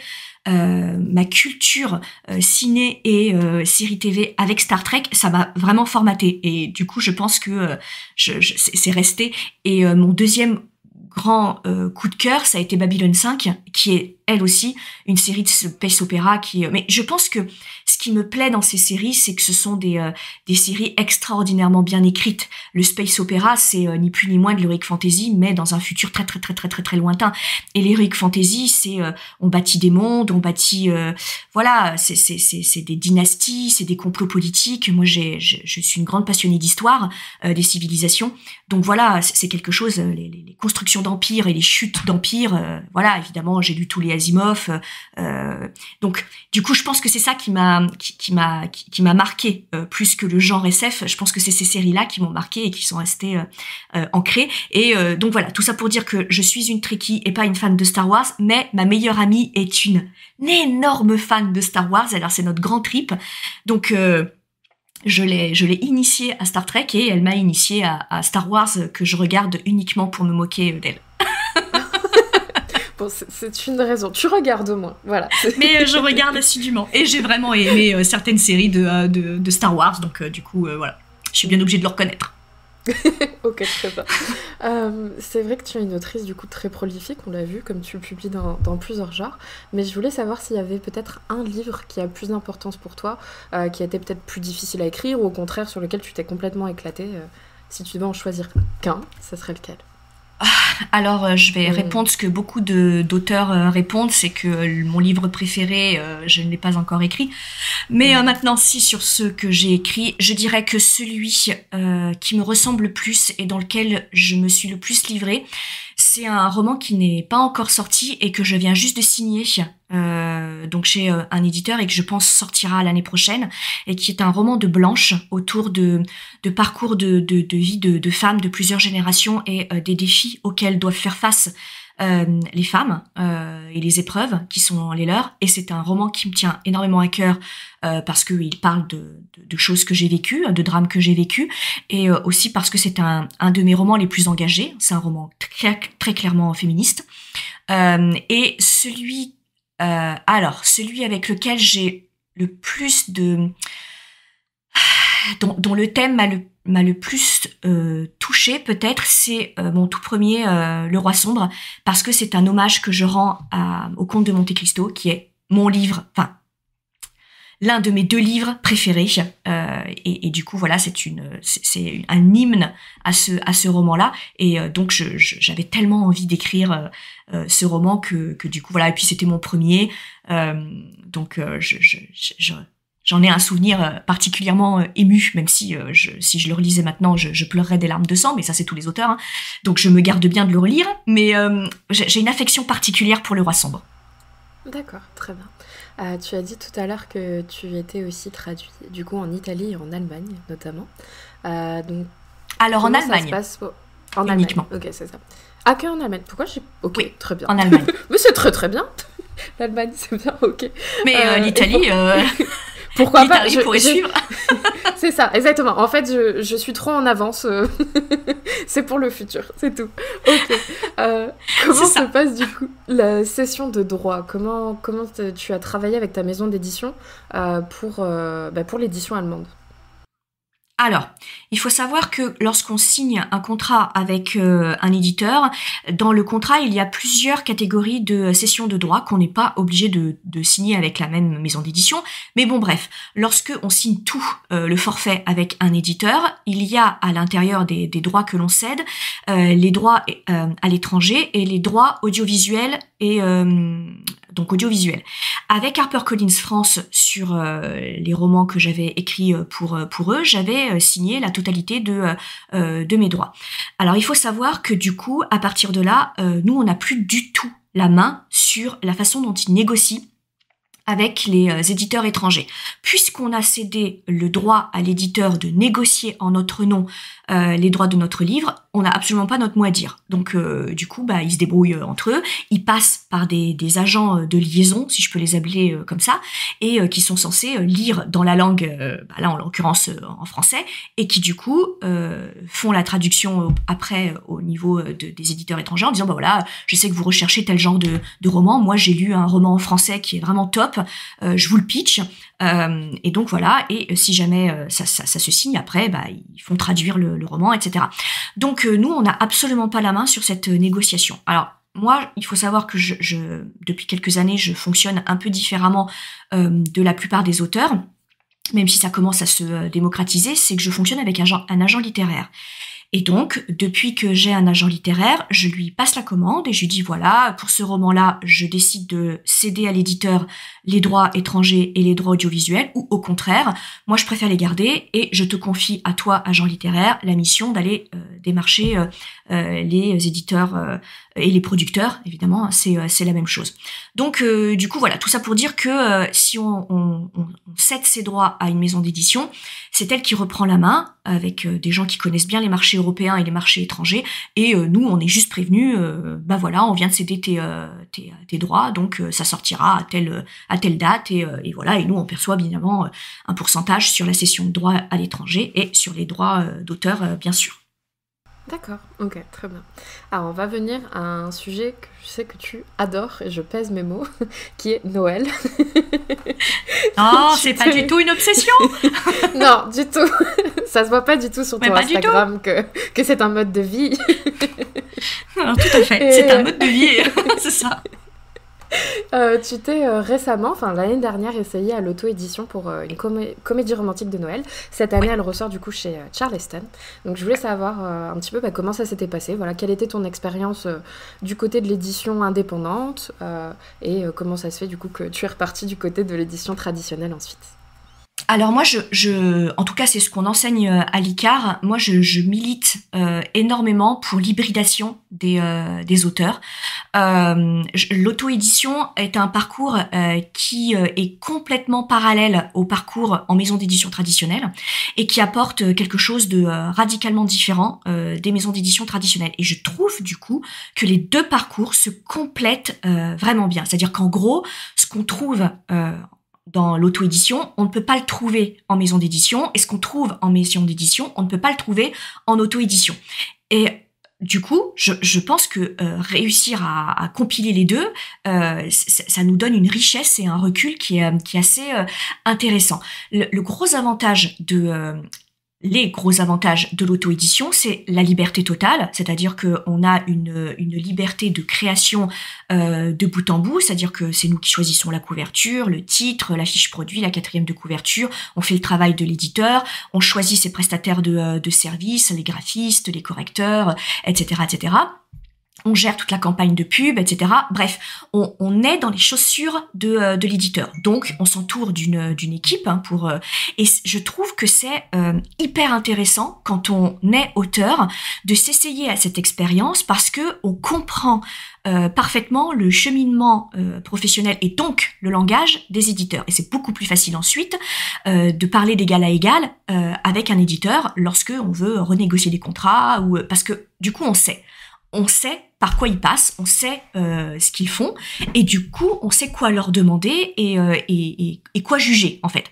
euh, ma culture euh, ciné et euh, série TV avec Star Trek, ça m'a vraiment formaté. Et du coup, je pense que c'est resté. Et mon deuxième grand coup de cœur, ça a été Babylon 5, qui est elle aussi une série de space opéra qui. Mais je pense que ce qui me plaît dans ces séries, c'est que ce sont des, euh, des séries extraordinairement bien écrites. Le space opéra, c'est euh, ni plus ni moins de l'heroic fantasy, mais dans un futur très très très très très très lointain. Et l'heroic fantasy, c'est euh, on bâtit des mondes, on bâtit voilà, c'est c'est c'est des dynasties, c'est des complots politiques. Moi, j'ai je, je, suis une grande passionnée d'histoire des civilisations, donc voilà, c'est quelque chose. Les, les, constructions d'empires et les chutes d'empires, voilà, évidemment, j'ai lu tous les Asimov. donc, du coup, je pense que c'est ça qui m'a qui, m'a qui, m'a marqué euh, plus que le genre SF. Je pense que c'est ces séries-là qui m'ont marqué et qui sont restées euh, euh, ancrées. Et donc voilà, tout ça pour dire que je suis une Trekkie et pas une fan de Star Wars, mais ma meilleure amie est une, énorme fan de Star Wars. Alors c'est notre grand trip. Donc je l'ai je l'ai initiée à Star Trek et elle m'a initiée à Star Wars que je regarde uniquement pour me moquer d'elle c'est une raison. Tu regardes au moins, voilà. Mais euh, je regarde assidûment. Et j'ai vraiment aimé euh, certaines séries de, euh, de, Star Wars, donc du coup, voilà. Je suis bien obligée de le reconnaître. ok, très bien. c'est vrai que tu es une autrice du coup très prolifique, on l'a vu, comme tu publies dans, dans, plusieurs genres. Mais je voulais savoir s'il y avait peut-être un livre qui a plus d'importance pour toi, qui a été peut-être plus difficile à écrire, ou au contraire sur lequel tu t'es complètement éclaté. si tu devais en choisir qu'un, ça serait lequel? Alors, euh, je vais répondre ce que beaucoup d'auteurs euh, répondent, c'est que mon livre préféré, euh, je ne l'ai pas encore écrit. Mais maintenant, si sur ce que j'ai écrit, je dirais que celui qui me ressemble le plus et dans lequel je me suis le plus livrée, c'est un roman qui n'est pas encore sorti et que je viens juste de signer euh, donc chez euh, un éditeur et que je pense sortira l'année prochaine et qui est un roman de Blanche autour de, de parcours de, de, de vie de, de, femmes de plusieurs générations et euh, des défis auxquels doivent faire face euh, les femmes euh, et les épreuves qui sont les leurs. Et c'est un roman qui me tient énormément à cœur parce qu'il parle de, de, choses que j'ai vécues, de drames que j'ai vécus, et aussi parce que c'est un, un de mes romans les plus engagés. C'est un roman très, très clairement féministe. et celui, alors celui avec lequel j'ai le plus de dont, le thème m'a le plus euh, touché peut-être c'est euh, mon tout premier euh, Le Roi sombre parce que c'est un hommage que je rends au Comte de Monte Cristo qui est mon livre enfin l'un de mes deux livres préférés et, et, du coup voilà c'est un hymne à ce à ce roman là et donc j'avais tellement envie d'écrire ce roman que, du coup voilà et puis c'était mon premier donc je, je, je J'en ai un souvenir euh, particulièrement euh, ému, même si euh, je, si je le relisais maintenant, je, pleurerais des larmes de sang, mais ça c'est tous les auteurs. Hein. Donc je me garde bien de le relire, mais j'ai une affection particulière pour le roi sombre. D'accord, très bien. Tu as dit tout à l'heure que tu étais aussi traduit, du coup en Italie et en Allemagne notamment. donc, Alors en Allemagne. Ça se passe En uniquement. Ok, c'est ça. Ah, que en Allemagne. Pourquoi j'ai. Ok, oui, très bien. En Allemagne. mais c'est très très bien. L'Allemagne, c'est bien, ok. Mais l'Italie. Pourquoi pas je, pourrais suivre. c'est ça, exactement. En fait, je, je suis trop en avance. Euh, c'est pour le futur, c'est tout. Ok. Euh, comment se passe du coup la session de droit? Comment, comment tu as travaillé avec ta maison d'édition euh, pour, bah, pour l'édition allemande? Alors, il faut savoir que lorsqu'on signe un contrat avec euh, un éditeur, dans le contrat, il y a plusieurs catégories de cession de droits qu'on n'est pas obligé de, signer avec la même maison d'édition. Mais bon, bref, lorsque on signe tout euh, le forfait avec un éditeur, il y a à l'intérieur des, droits que l'on cède euh, les droits à l'étranger et les droits audiovisuels et donc audiovisuel. Avec HarperCollins France sur euh, les romans que j'avais écrits euh, pour euh, pour eux, j'avais signé la totalité de de mes droits. Alors il faut savoir que du coup, à partir de là, nous on n'a plus du tout la main sur la façon dont ils négocient avec les éditeurs étrangers. Puisqu'on a cédé le droit à l'éditeur de négocier en notre nom les droits de notre livre, on n'a absolument pas notre mot à dire. Donc euh, du coup, bah, ils se débrouillent euh, entre eux, ils passent par des, des agents de liaison, si je peux les appeler comme ça, et qui sont censés lire dans la langue, bah, là en l'occurrence en français, et qui du coup font la traduction après au niveau de, des éditeurs étrangers en disant bah voilà, je sais que vous recherchez tel genre de, de roman, moi j'ai lu un roman en français qui est vraiment top, je vous le pitch, et donc voilà, et si jamais ça, ça, se signe après, bah, ils font traduire le, roman, etc. Donc euh, nous, on n'a absolument pas la main sur cette euh, négociation. Alors moi, il faut savoir que je, depuis quelques années, je fonctionne un peu différemment euh, de la plupart des auteurs, même si ça commence à se démocratiser, c'est que je fonctionne avec un agent littéraire. Et donc, depuis que j'ai un agent littéraire, je lui passe la commande et je lui dis voilà, pour ce roman-là, je décide de céder à l'éditeur les droits étrangers et les droits audiovisuels, ou au contraire, moi je préfère les garder et je te confie à toi, agent littéraire, la mission d'aller euh, démarcher euh, euh, les éditeurs et les producteurs, évidemment, c'est c'est la même chose. Donc, du coup, voilà, tout ça pour dire que si on, cède ses droits à une maison d'édition, c'est elle qui reprend la main avec des gens qui connaissent bien les marchés européens et les marchés étrangers. Et euh, nous, on est juste prévenus, euh, bah voilà, on vient de céder tes, euh, droits, donc ça sortira à telle, à telle date. Et, voilà, et nous, on perçoit évidemment un pourcentage sur la cession de droits à l'étranger et sur les droits d'auteur, bien sûr. D'accord, ok, très bien. Alors on va venir à un sujet que je sais que tu adores et je pèse mes mots, qui est Noël. Non, c'est pas du tout une obsession Non, du tout. Ça se voit pas du tout sur ton Instagram que, que c'est un mode de vie. Non, tout à fait, c'est un mode de vie, c'est ça. Euh, tu t'es euh, récemment, enfin l'année dernière, essayé à l'auto-édition pour euh, une comédie romantique de Noël. Cette année, elle ressort du coup chez Charleston. Donc je voulais savoir un petit peu bah, comment ça s'était passé. Voilà, quelle était ton expérience du côté de l'édition indépendante et comment ça se fait du coup que tu es reparti du côté de l'édition traditionnelle ensuite? Alors moi, je, en tout cas, c'est ce qu'on enseigne euh, à l'ICAR. Moi, je, milite euh, énormément pour l'hybridation des, euh, des auteurs. L'auto-édition est un parcours qui est complètement parallèle au parcours en maison d'édition traditionnelle et qui apporte quelque chose de radicalement différent des maisons d'édition traditionnelles. Et je trouve du coup que les deux parcours se complètent vraiment bien. C'est-à-dire qu'en gros, ce qu'on trouve dans l'auto-édition, on ne peut pas le trouver en maison d'édition, et ce qu'on trouve en maison d'édition, on ne peut pas le trouver en auto-édition. Et du coup, je, pense que euh, réussir à, compiler les deux, euh, ça, nous donne une richesse et un recul qui est, assez euh, intéressant. Le, gros avantage de les gros avantages de l'auto-édition, c'est la liberté totale, c'est-à-dire qu'on a une, liberté de création euh, de bout en bout, c'est-à-dire que c'est nous qui choisissons la couverture, le titre, la fiche produit, la quatrième de couverture, on fait le travail de l'éditeur, on choisit ses prestataires de, euh, de services, les graphistes, les correcteurs, etc., etc on gère toute la campagne de pub, etc. Bref, on, est dans les chaussures de, euh, l'éditeur. Donc, on s'entoure d'une d'une équipe hein, pour. Euh, et je trouve que c'est euh, hyper intéressant quand on est auteur de s'essayer à cette expérience parce que on comprend parfaitement le cheminement professionnel et donc le langage des éditeurs. Et c'est beaucoup plus facile ensuite de parler d'égal à égal avec un éditeur lorsque on veut renégocier des contrats ou parce que du coup on sait on sait par quoi ils passent, on sait euh, ce qu'ils font, et du coup, on sait quoi leur demander et, euh, et, et, quoi juger, en fait.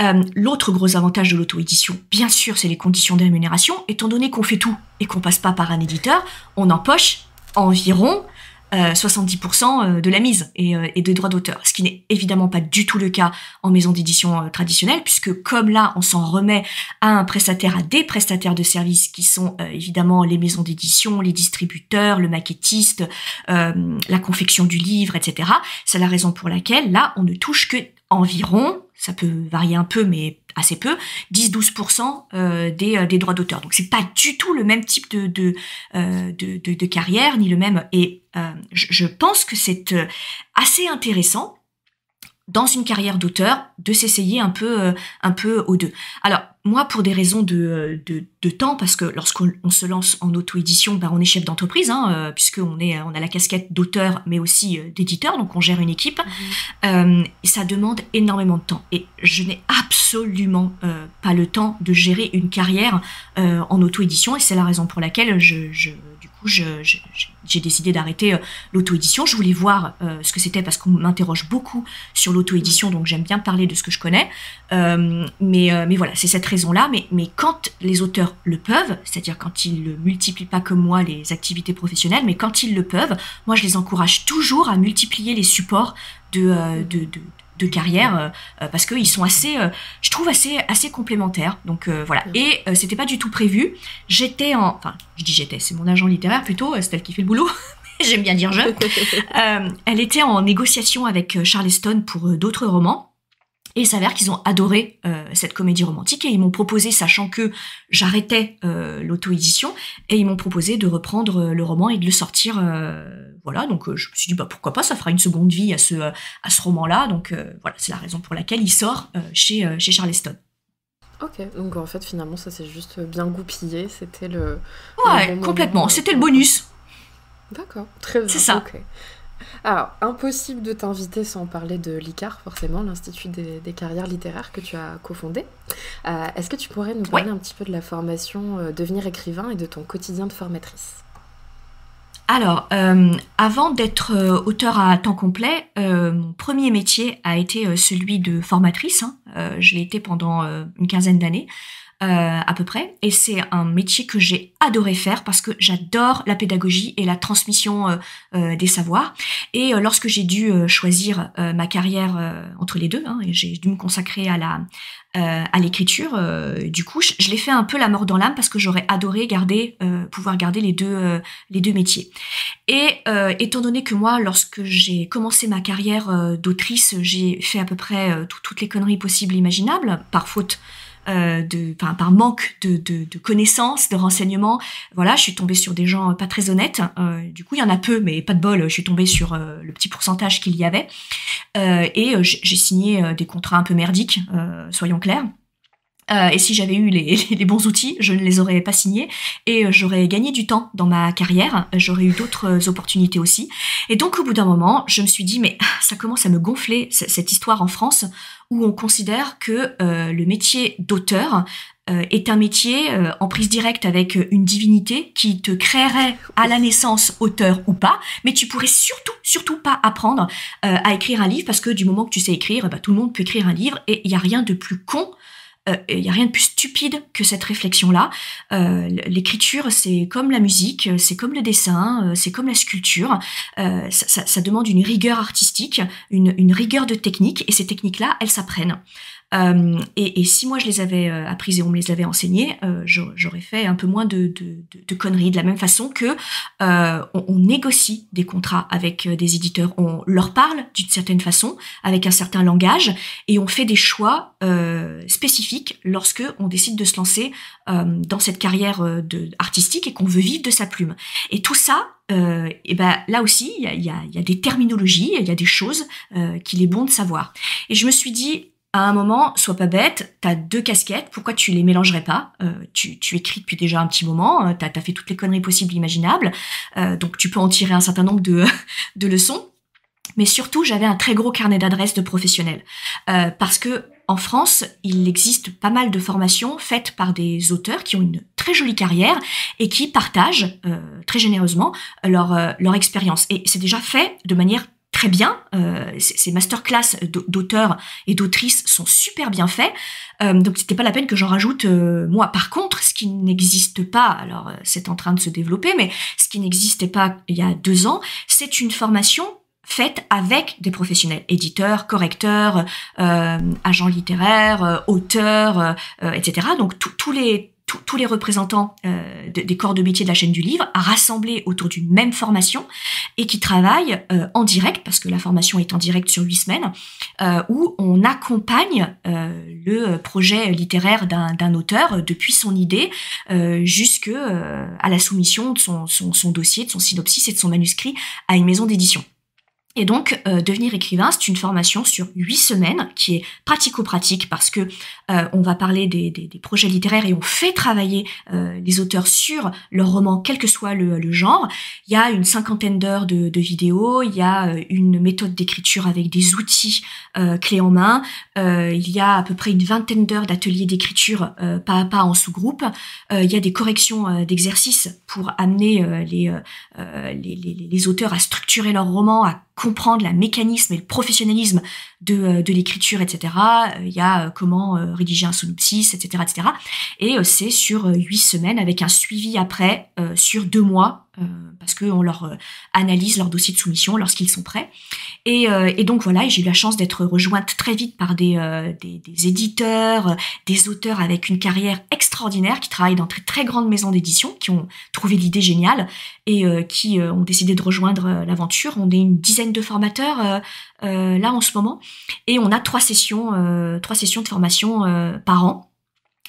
Euh, L'autre gros avantage de l'auto-édition, bien sûr, c'est les conditions de rémunération. Étant donné qu'on fait tout et qu'on passe pas par un éditeur, on empoche environ 70% euh, euh, de la mise et, euh, et des droits d'auteur, ce qui n'est évidemment pas du tout le cas en maison d'édition traditionnelle, puisque comme là, on s'en remet à un prestataire, à des prestataires de services qui sont évidemment les maisons d'édition, les distributeurs, le maquettiste, la confection du livre, etc. C'est la raison pour laquelle là, on ne touche que environ, ça peut varier un peu, mais assez peu, 10-12% euh, des, euh, des droits d'auteur. Donc c'est pas du tout le même type de, euh, carrière, ni le même. Et je, pense que c'est assez intéressant dans une carrière d'auteur de s'essayer un peu, un peu aux deux. Alors moi, pour des raisons de, de, de temps, parce que lorsqu'on se lance en auto-édition, ben, on est chef d'entreprise, hein, euh, puisqu'on est, on a la casquette d'auteur, mais aussi euh, d'éditeur, donc on gère une équipe. Mhm. Euh, ça demande énormément de temps. Et je n'ai absolument euh, pas le temps de gérer une carrière en auto-édition, et c'est la raison pour laquelle je, coup, j'ai décidé d'arrêter euh, l'auto-édition. Je voulais voir euh, ce que c'était parce qu'on m'interroge beaucoup sur l'auto-édition, donc j'aime bien parler de ce que je connais. Euh, mais, mais voilà, c'est cette raison-là. Mais, mais quand les auteurs le peuvent, c'est-à-dire quand ils ne multiplient pas comme moi les activités professionnelles, mais quand ils le peuvent, moi je les encourage toujours à multiplier les supports de, de, de, de carrière euh, euh, parce qu'ils sont assez, euh, je trouve assez assez complémentaires. Donc voilà. Et c'était pas du tout prévu. J'étais en, enfin, je dis j'étais, c'est mon agent littéraire plutôt, c'est elle qui fait le boulot. J'aime bien dire je. elle était en négociation avec Charleston pour d'autres romans. Et il s'avère qu'ils ont adoré euh, cette comédie romantique et ils m'ont proposé, sachant que j'arrêtais euh, l'auto-édition, et ils m'ont proposé de reprendre euh, le roman et de le sortir. voilà, donc je me suis dit bah pourquoi pas, ça fera une seconde vie à ce à ce roman-là. Donc voilà, c'est la raison pour laquelle il sort chez chez Charleston. Ok, donc en fait finalement ça s'est juste bien goupillé, c'était le. Ouais, complètement, c'était le bonus. D'accord, très bien. C'est ça. Alors, impossible de t'inviter sans parler de l'ICAR, forcément, l'Institut des, carrières littéraires que tu as cofondé. Euh, est-ce que tu pourrais nous parler un petit peu de la formation euh, Devenir écrivain et de ton quotidien de formatrice? Alors, euh, avant d'être auteur à temps complet, mon premier métier a été celui de formatrice. Hein. je l'ai été pendant une quinzaine d'années. Euh, à peu près. Et c'est un métier que j'ai adoré faire parce que j'adore la pédagogie et la transmission euh, euh, des savoirs. Et lorsque j'ai dû choisir ma carrière entre les deux, hein, et j'ai dû me consacrer à la à l'écriture, du coup, je, l'ai fait un peu la mort dans l'âme parce que j'aurais adoré garder, pouvoir garder les deux les deux métiers. Et étant donné que moi, lorsque j'ai commencé ma carrière d'autrice, j'ai fait à peu près toutes les conneries possibles imaginables par faute euh, de, par manque de, connaissances, de renseignements. Voilà, je suis tombée sur des gens pas très honnêtes. Euh, du coup, il y en a peu, mais pas de bol. Je suis tombée sur euh, le petit pourcentage qu'il y avait. et j'ai signé des contrats un peu merdiques, soyons clairs. Euh, et si j'avais eu les, bons outils, je ne les aurais pas signés et euh, j'aurais gagné du temps dans ma carrière. J'aurais eu d'autres euh, opportunités aussi. Et donc au bout d'un moment, je me suis dit mais ça commence à me gonfler cette histoire en France où on considère que le métier d'auteur est un métier en prise directe avec une divinité qui te créerait à la naissance auteur ou pas, mais tu pourrais surtout, surtout pas apprendre à écrire un livre parce que du moment que tu sais écrire, bah, tout le monde peut écrire un livre et il n'y a rien de plus con il euh, n'y a rien de plus stupide que cette réflexion-là. Euh, l'écriture, c'est comme la musique, c'est comme le dessin, euh, c'est comme la sculpture. Ça, demande une rigueur artistique, une rigueur de technique, et ces techniques-là, elles s'apprennent. Euh, et, si moi je les avais euh, apprises et on me les avait enseignées, euh, j'aurais fait un peu moins de, conneries. De la même façon que on, négocie des contrats avec des éditeurs, on leur parle d'une certaine façon, avec un certain langage, et on fait des choix spécifiques lorsque on décide de se lancer dans cette carrière artistique et qu'on veut vivre de sa plume. Et tout ça, euh, et ben là aussi, il y a, des terminologies, il y a des choses euh, qu'il est bon de savoir. Et je me suis dit, à un moment, sois pas bête, t'as deux casquettes, pourquoi tu les mélangerais pas? Euh, tu, tu écris depuis déjà un petit moment, euh, t'as as fait toutes les conneries possibles imaginables, euh, donc tu peux en tirer un certain nombre de, de leçons. Mais surtout, j'avais un très gros carnet d'adresses de professionnels. Euh, parce que en France, il existe pas mal de formations faites par des auteurs qui ont une très jolie carrière et qui partagent euh, très généreusement leur, leur expérience. Et c'est déjà fait de manière très bien. Euh, ces masterclass d'auteurs et d'autrices sont super bien faits. Euh, donc c'était pas la peine que j'en rajoute euh, moi. Par contre, ce qui n'existe pas, alors euh, c'est en train de se développer, mais ce qui n'existait pas il y a deux ans, c'est une formation faite avec des professionnels, éditeurs, correcteurs, euh, agents littéraires, auteurs, etc. Donc tous les tous les représentants euh, des corps de métier de la chaîne du livre à rassembler autour d'une même formation et qui travaillent euh, en direct, parce que la formation est en direct sur huit semaines, euh, où on accompagne le projet littéraire d'un auteur depuis son idée jusque à la soumission de son dossier, de son synopsis et de son manuscrit à une maison d'édition. Et donc, euh, devenir écrivain, c'est une formation sur huit semaines qui est pratico-pratique parce que euh, on va parler des, des, des, projets littéraires et on fait travailler euh, les auteurs sur leur roman, quel que soit le, le genre. Il y a une cinquantaine d'heures de, de, vidéos, il y a une méthode d'écriture avec des outils clés en main, il y a à peu près une vingtaine d'heures d'ateliers d'écriture pas à pas en sous-groupe, il y a des corrections d'exercices pour amener les, les, les, les auteurs à structurer leur roman, à comprendre la mécanisme et le professionnalisme de, euh, de l'écriture, etc. Euh, il y a euh, comment rédiger un synopsis, etc., etc. Et c'est sur huit semaines avec un suivi après sur deux mois parce qu'on leur analyse leur dossier de soumission lorsqu'ils sont prêts. Et, et donc voilà, j'ai eu la chance d'être rejointe très vite par des, des, des, éditeurs, des auteurs avec une carrière extraordinaire qui travaillent dans très très grandes maisons d'édition, qui ont trouvé l'idée géniale et qui ont décidé de rejoindre l'aventure. On est une dizaine de formateurs là en ce moment et on a trois sessions, euh, trois sessions de formation euh, par an.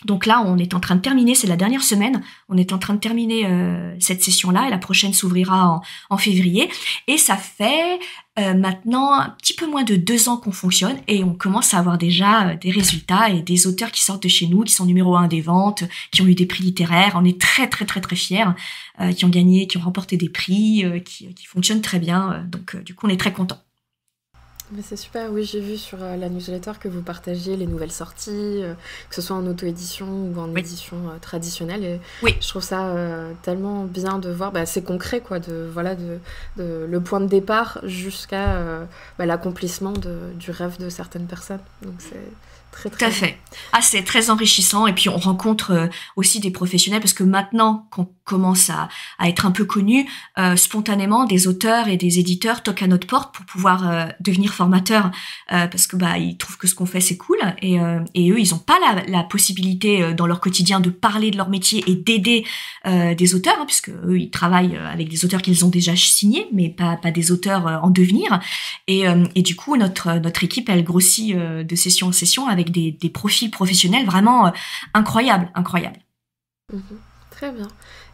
Donc là, on est en train de terminer, c'est la dernière semaine, on est en train de terminer euh, cette session-là, et la prochaine s'ouvrira en, février. Et ça fait maintenant un petit peu moins de deux ans qu'on fonctionne, et on commence à avoir déjà des résultats et des auteurs qui sortent de chez nous, qui sont numéro un des ventes, qui ont eu des prix littéraires. On est très très très très fiers, qui ont gagné, qui ont remporté des prix, qui, qui fonctionnent très bien. donc du coup, on est très contents. Mais c'est super, oui, j'ai vu sur euh, la newsletter que vous partagiez les nouvelles sorties, euh, que ce soit en auto-édition ou en édition euh, traditionnelle. Et oui. je trouve ça tellement bien de voir, bah, c'est concret, quoi, de, voilà, de, de, le point de départ jusqu'à bah, l'accomplissement du rêve de certaines personnes. Donc c'est Très, Tout à fait. Ah, c'est très enrichissant. Et puis, on rencontre aussi des professionnels parce que maintenant qu'on commence à, être un peu connu, euh, spontanément, des auteurs et des éditeurs toquent à notre porte pour pouvoir euh, devenir formateurs parce que bah ils trouvent que ce qu'on fait c'est cool et, eux ils n'ont pas la, possibilité dans leur quotidien de parler de leur métier et d'aider des auteurs hein, puisque eux ils travaillent avec des auteurs qu'ils ont déjà signés mais pas pas des auteurs en devenir et, du coup notre notre équipe elle grossit de session en session avec des, profils professionnels vraiment euh, incroyables, incroyables. Mhm. Très bien.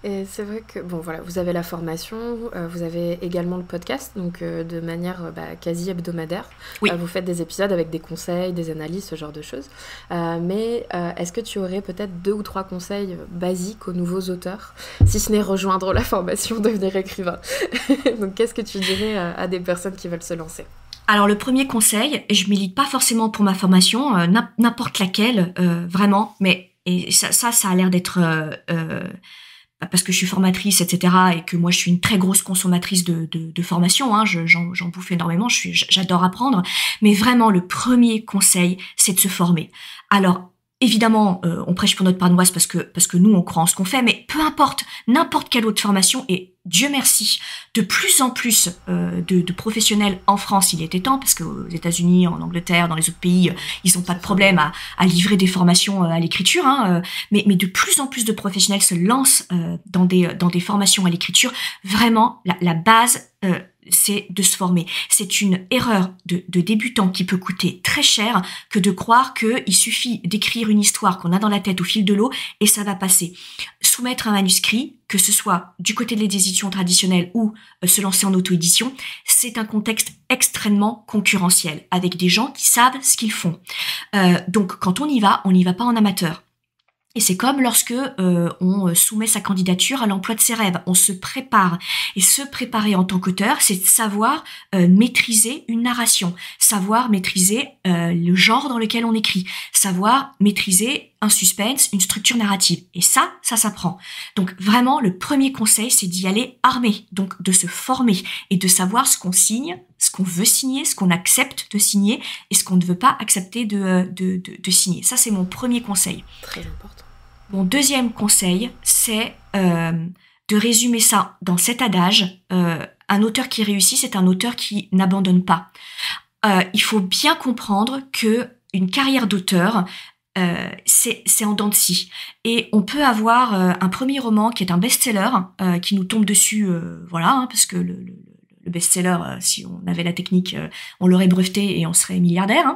Et c'est vrai que, bon, voilà, vous avez la formation, euh, vous avez également le podcast, donc euh, de manière bah, quasi hebdomadaire. Oui. vous faites des épisodes avec des conseils, des analyses, ce genre de choses. mais est-ce que tu aurais peut-être deux ou trois conseils basiques aux nouveaux auteurs, si ce n'est rejoindre la formation, devenir écrivain? Donc, qu'est-ce que tu dirais à des personnes qui veulent se lancer? Alors le premier conseil, je milite pas forcément pour ma formation, euh, n'importe laquelle, euh, vraiment, mais et ça, ça, ça a l'air d'être euh, parce que je suis formatrice, etc., et que moi je suis une très grosse consommatrice de, de, de formation, hein, j'en bouffe énormément, j'adore apprendre, mais vraiment le premier conseil, c'est de se former. Alors Évidemment, on prêche pour notre paroisse parce que parce que nous on croit en ce qu'on fait, mais peu importe n'importe quelle autre formation et Dieu merci, de plus en plus euh, de, professionnels en France, il était temps, parce qu'aux États-Unis, en Angleterre, dans les autres pays, ils n'ont pas de problème à, livrer des formations euh, à l'écriture, hein, euh, mais, mais, de plus en plus de professionnels se lancent dans, des, dans des formations à l'écriture. Vraiment, la, la base, c'est de se former. C'est une erreur de, de, débutant qui peut coûter très cher que de croire qu'il suffit d'écrire une histoire qu'on a dans la tête au fil de l'eau et ça va passer. Soumettre un manuscrit, que ce soit du côté des éditions traditionnelles ou euh, se lancer en auto-édition, c'est un contexte extrêmement concurrentiel avec des gens qui savent ce qu'ils font. Euh, donc quand on y va, on n'y va pas en amateur. Et c'est comme lorsque euh, on soumet sa candidature à l'emploi de ses rêves, on se prépare. Et se préparer en tant qu'auteur, c'est savoir euh, maîtriser une narration, savoir maîtriser euh, le genre dans lequel on écrit, savoir maîtriser un suspense, une structure narrative. Et ça, ça s'apprend. Donc vraiment, le premier conseil, c'est d'y aller armé, donc de se former et de savoir ce qu'on signe, ce qu'on veut signer, ce qu'on accepte de signer et ce qu'on ne veut pas accepter de, de, de, de signer. Ça, c'est mon premier conseil. Très important. Mon deuxième conseil, c'est euh, de résumer ça dans cet adage. Euh, un auteur qui réussit, c'est un auteur qui n'abandonne pas. Euh, il faut bien comprendre que une carrière d'auteur, euh, c'est en dents de scie. Et on peut avoir euh, un premier roman qui est un best-seller, euh, qui nous tombe dessus, voilà, hein, parce que le, le, le best-seller, si on avait la technique, on l'aurait breveté et on serait milliardaire,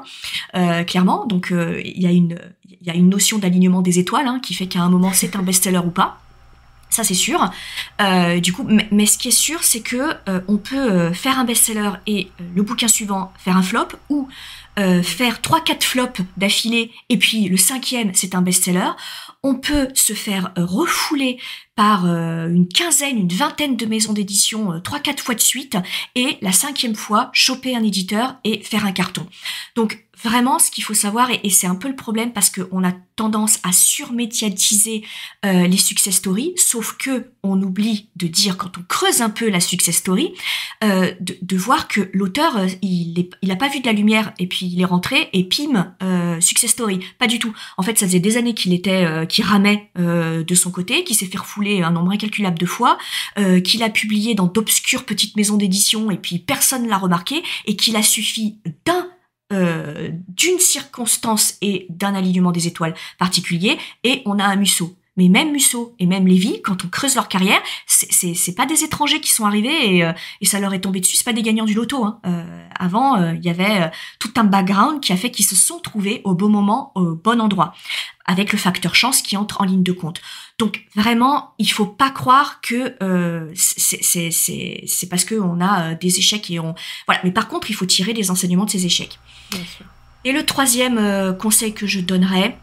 hein, clairement. Donc il y a une notion d'alignement des étoiles hein, qui fait qu'à un moment c'est un best-seller ou pas. Ça c'est sûr. Du coup, mais, ce qui est sûr, c'est que on peut faire un best-seller et le bouquin suivant faire un flop, ou faire trois quatre flops d'affilée et puis le cinquième c'est un best-seller. On peut se faire refouler par une quinzaine, une vingtaine de maisons d'édition trois quatre fois de suite et la cinquième fois choper un éditeur et faire un carton. Donc vraiment, ce qu'il faut savoir, et, c'est un peu le problème parce qu'on a tendance à surmédiatiser euh, les success stories, sauf que on oublie de dire quand on creuse un peu la success story, euh, de, voir que l'auteur euh, il il a pas vu de la lumière et puis il est rentré et pim success story, pas du tout. En fait, ça faisait des années qu'il était, qui ramait de son côté, qu'il s'est fait refouler un nombre incalculable de fois, qu'il a publié dans d'obscures petites maisons d'édition et puis personne l'a remarqué et qu'il a suffi d'un euh, d'une circonstance et d'un alignement des étoiles particulier, et on a un Musso. Mais même Musso et même Lévy, quand on creuse leur carrière, c'est pas des étrangers qui sont arrivés et, euh, et ça leur est tombé dessus, c'est pas des gagnants du loto. Hein. Euh, avant, il y avait tout un background qui a fait qu'ils se sont trouvés au bon moment, au bon endroit, avec le facteur chance qui entre en ligne de compte. Donc vraiment, il faut pas croire que euh, c'est parce qu'on a des échecs et on voilà. Mais par contre, il faut tirer des enseignements de ces échecs. Et le troisième euh, conseil que je donnerais,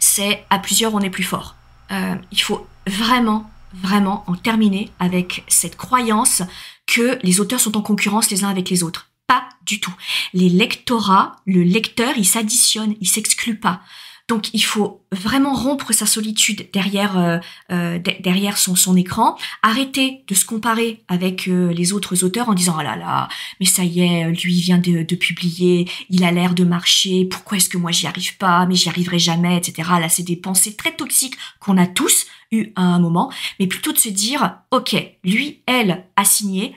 c'est à plusieurs on est plus fort. Euh, il faut vraiment, vraiment en terminer avec cette croyance que les auteurs sont en concurrence les uns avec les autres. Pas du tout. Les lectorats, le lecteur, il s'additionne, il s'exclut pas. Donc il faut vraiment rompre sa solitude derrière euh, euh, derrière son, écran, arrêter de se comparer avec euh, les autres auteurs en disant oh là là, mais ça y est, lui vient de, de publier, il a l'air de marcher, pourquoi est-ce que moi j'y arrive pas, mais j'y arriverai jamais, etc. Là c'est des pensées très toxiques qu'on a tous eu à un moment, mais plutôt de se dire ok, lui, elle a signé,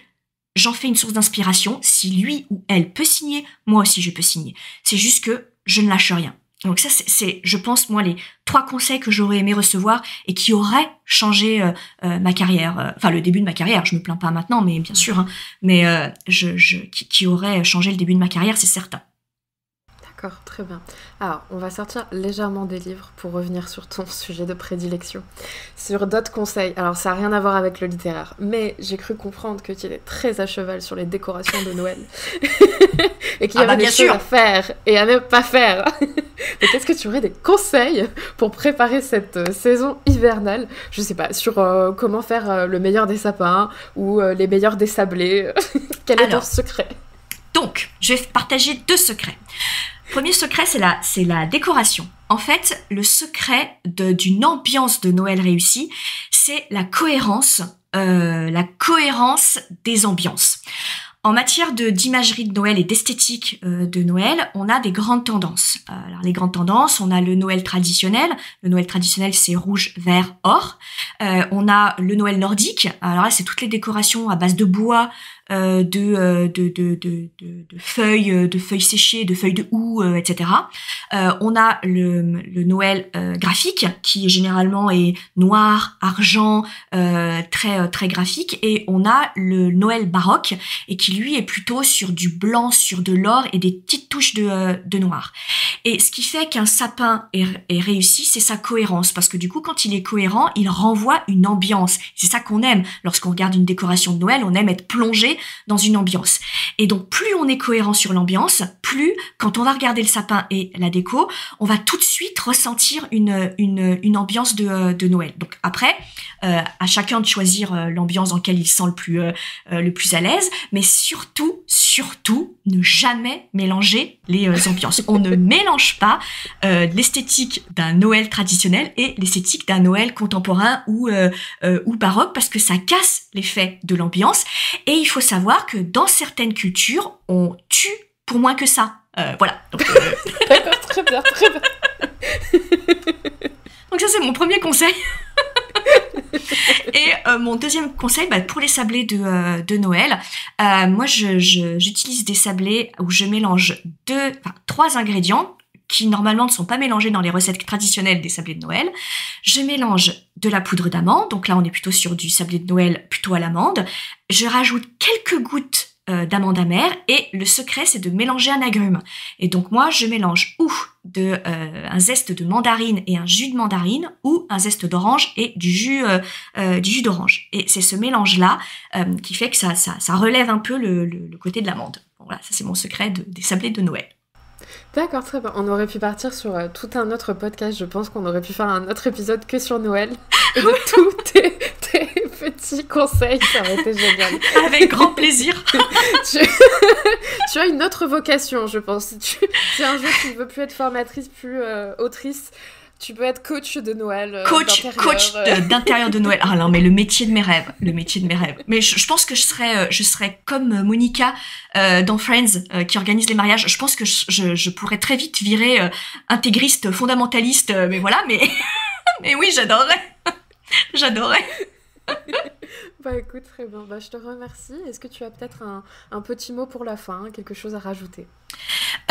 j'en fais une source d'inspiration. Si lui ou elle peut signer, moi aussi je peux signer. C'est juste que je ne lâche rien. Donc ça, c'est, je pense, moi, les trois conseils que j'aurais aimé recevoir et qui auraient changé euh, euh, ma carrière, euh, enfin le début de ma carrière. Je me plains pas maintenant, mais bien sûr, hein, mais je, qui, qui auraient changé le début de ma carrière, c'est certain. D'accord, très bien. Alors, on va sortir légèrement des livres pour revenir sur ton sujet de prédilection. Sur d'autres conseils. Alors, ça n'a rien à voir avec le littéraire, mais j'ai cru comprendre que tu étais très à cheval sur les décorations de Noël. et qu'il y ah avait bah, des choses à faire et à ne pas faire. Mais est-ce que tu aurais des conseils pour préparer cette euh, saison hivernale? Je sais pas, sur euh, comment faire euh, le meilleur des sapins ou les meilleurs des sablés. Quel est ton secret? donc, je vais partager deux secrets. Premier secret, c'est la, c'est la décoration. En fait, le secret d'une ambiance de Noël réussie, c'est la cohérence, euh, la cohérence des ambiances. En matière d'imagerie de Noël et d'esthétique euh, de Noël, on a des grandes tendances. Euh, alors les grandes tendances, on a le Noël traditionnel. Le Noël traditionnel, c'est rouge, vert, or. Euh, on a le Noël nordique. Alors là, c'est toutes les décorations à base de bois, de, de, de, de, de, feuilles, de feuilles séchées, de feuilles de houx, etc. on a le, le Noël graphique qui généralement est noir, argent, très très graphique, et on a le Noël baroque et qui lui est plutôt sur du blanc, sur de l'or et des petites touches de, euh, de noir. Et ce qui fait qu'un sapin est, est réussi, c'est sa cohérence, parce que du coup, quand il est cohérent, il renvoie une ambiance. C'est ça qu'on aime. Lorsqu'on regarde une décoration de Noël, on aime être plongé dans une ambiance. Et donc, plus on est cohérent sur l'ambiance, plus, quand on va regarder le sapin et la déco, on va tout de suite ressentir une, une, ambiance de, euh, de Noël. Donc après, euh, à chacun de choisir euh, l'ambiance dans laquelle il sent le plus, le plus à l'aise, mais surtout, surtout, ne jamais mélanger les euh, ambiances. On ne mélange pas euh, l'esthétique d'un Noël traditionnel et l'esthétique d'un Noël contemporain ou, euh, ou baroque parce que ça casse l'effet de l'ambiance. Et il faut savoir que dans certaines cultures, on tue pour moins que ça. voilà. D'accord, très bien, très bien. Donc ça c'est mon premier conseil. Et euh, mon deuxième conseil, bah, pour les sablés de, euh, de Noël, euh, moi j'utilise des sablés où je mélange deux, enfin, trois ingrédients qui normalement ne sont pas mélangés dans les recettes traditionnelles des sablés de Noël. Je mélange de la poudre d'amande, donc là on est plutôt sur du sablé de Noël plutôt à l'amande. Je rajoute quelques gouttes euh, d'amandes amères et le secret c'est de mélanger un agrume. Et donc moi je mélange ou de euh, un zeste de mandarine et un jus de mandarine ou un zeste d'orange et du jus du jus d'orange. Et c'est ce mélange là qui fait que ça, ça, relève un peu le, le, côté de l'amande. voilà, ça c'est mon secret des sablés de Noël. D'accord, très bien. On aurait pu partir sur euh, tout un autre podcast. Je pense qu'on aurait pu faire un autre épisode que sur Noël. Et de tous tes, petits conseils, ça aurait été génial. Avec grand plaisir. tu... as une autre vocation, je pense. Si, tu... un jour tu ne veux plus être formatrice, plus euh, autrice, tu peux être coach de Noël. Euh, coach, coach euh. d'intérieur de, Noël. Ah non, mais le métier de mes rêves, le métier de mes rêves. Mais je, pense que je serais, je serais comme Monica dans Friends qui organise les mariages. Je pense que je, je pourrais très vite virer intégriste, fondamentaliste. mais voilà, mais mais oui, j'adorerais, j'adorerais. bah écoute, très bien. Bah, je te remercie. Est-ce que tu as peut-être un, un, petit mot pour la fin, quelque chose à rajouter?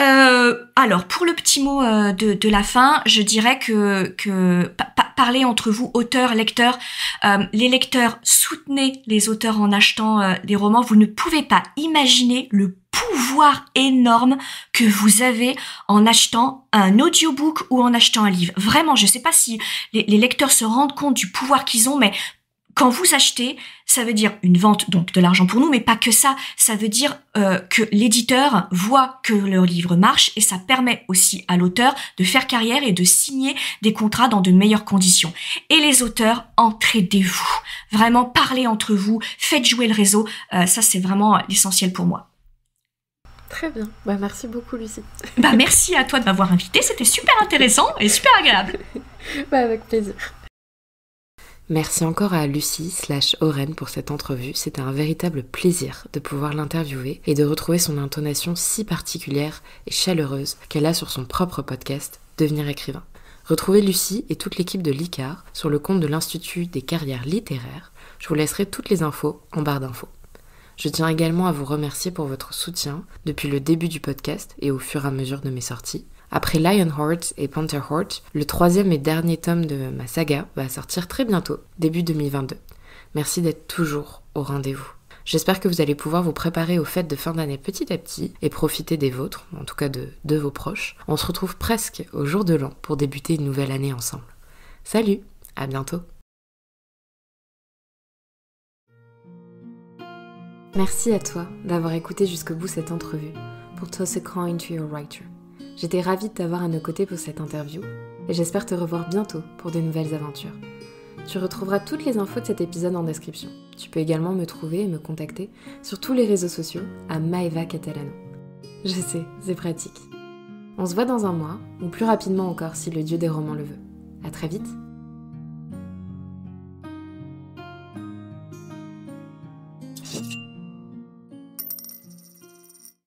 Euh, alors, pour le petit mot euh, de, de, la fin, je dirais que, que parler entre vous, auteurs, lecteurs, euh, les lecteurs, soutenez les auteurs en achetant des romans. Vous ne pouvez pas imaginer le pouvoir énorme que vous avez en achetant un audiobook ou en achetant un livre. Vraiment, je ne sais pas si les, les lecteurs se rendent compte du pouvoir qu'ils ont, mais quand vous achetez, ça veut dire une vente, donc de l'argent pour nous, mais pas que ça. Ça veut dire euh, que l'éditeur voit que leur livre marche et ça permet aussi à l'auteur de faire carrière et de signer des contrats dans de meilleures conditions. Et les auteurs, entraidez-vous. Vraiment, parlez entre vous, faites jouer le réseau. Euh, ça, c'est vraiment l'essentiel pour moi. Très bien. Bah, merci beaucoup, Lucie. Bah, merci à toi de m'avoir invité. C'était super intéressant et super agréable. bah, avec plaisir. Merci encore à Lucie slash Oren pour cette entrevue. C'était un véritable plaisir de pouvoir l'interviewer et de retrouver son intonation si particulière et chaleureuse qu'elle a sur son propre podcast Devenir écrivain. Retrouvez Lucie et toute l'équipe de l'ICAR sur le compte de l'Institut des carrières littéraires. Je vous laisserai toutes les infos en barre d'infos. Je tiens également à vous remercier pour votre soutien depuis le début du podcast et au fur et à mesure de mes sorties. Après Lionheart et Pantherheart, le troisième et dernier tome de ma saga va sortir très bientôt, début 2022. Merci d'être toujours au rendez-vous. J'espère que vous allez pouvoir vous préparer aux fêtes de fin d'année petit à petit et profiter des vôtres, en tout cas de, vos proches. On se retrouve presque au jour de l'an pour débuter une nouvelle année ensemble. Salut, à bientôt. Merci à toi d'avoir écouté jusqu'au bout cette entrevue pour Toss a Coin to Your Writer. J'étais ravie de t'avoir à nos côtés pour cette interview et j'espère te revoir bientôt pour de nouvelles aventures. Tu retrouveras toutes les infos de cet épisode en description. Tu peux également me trouver et me contacter sur tous les réseaux sociaux à Maeva Catalano. Je sais, c'est pratique. On se voit dans un mois, ou plus rapidement encore si le dieu des romans le veut. À très vite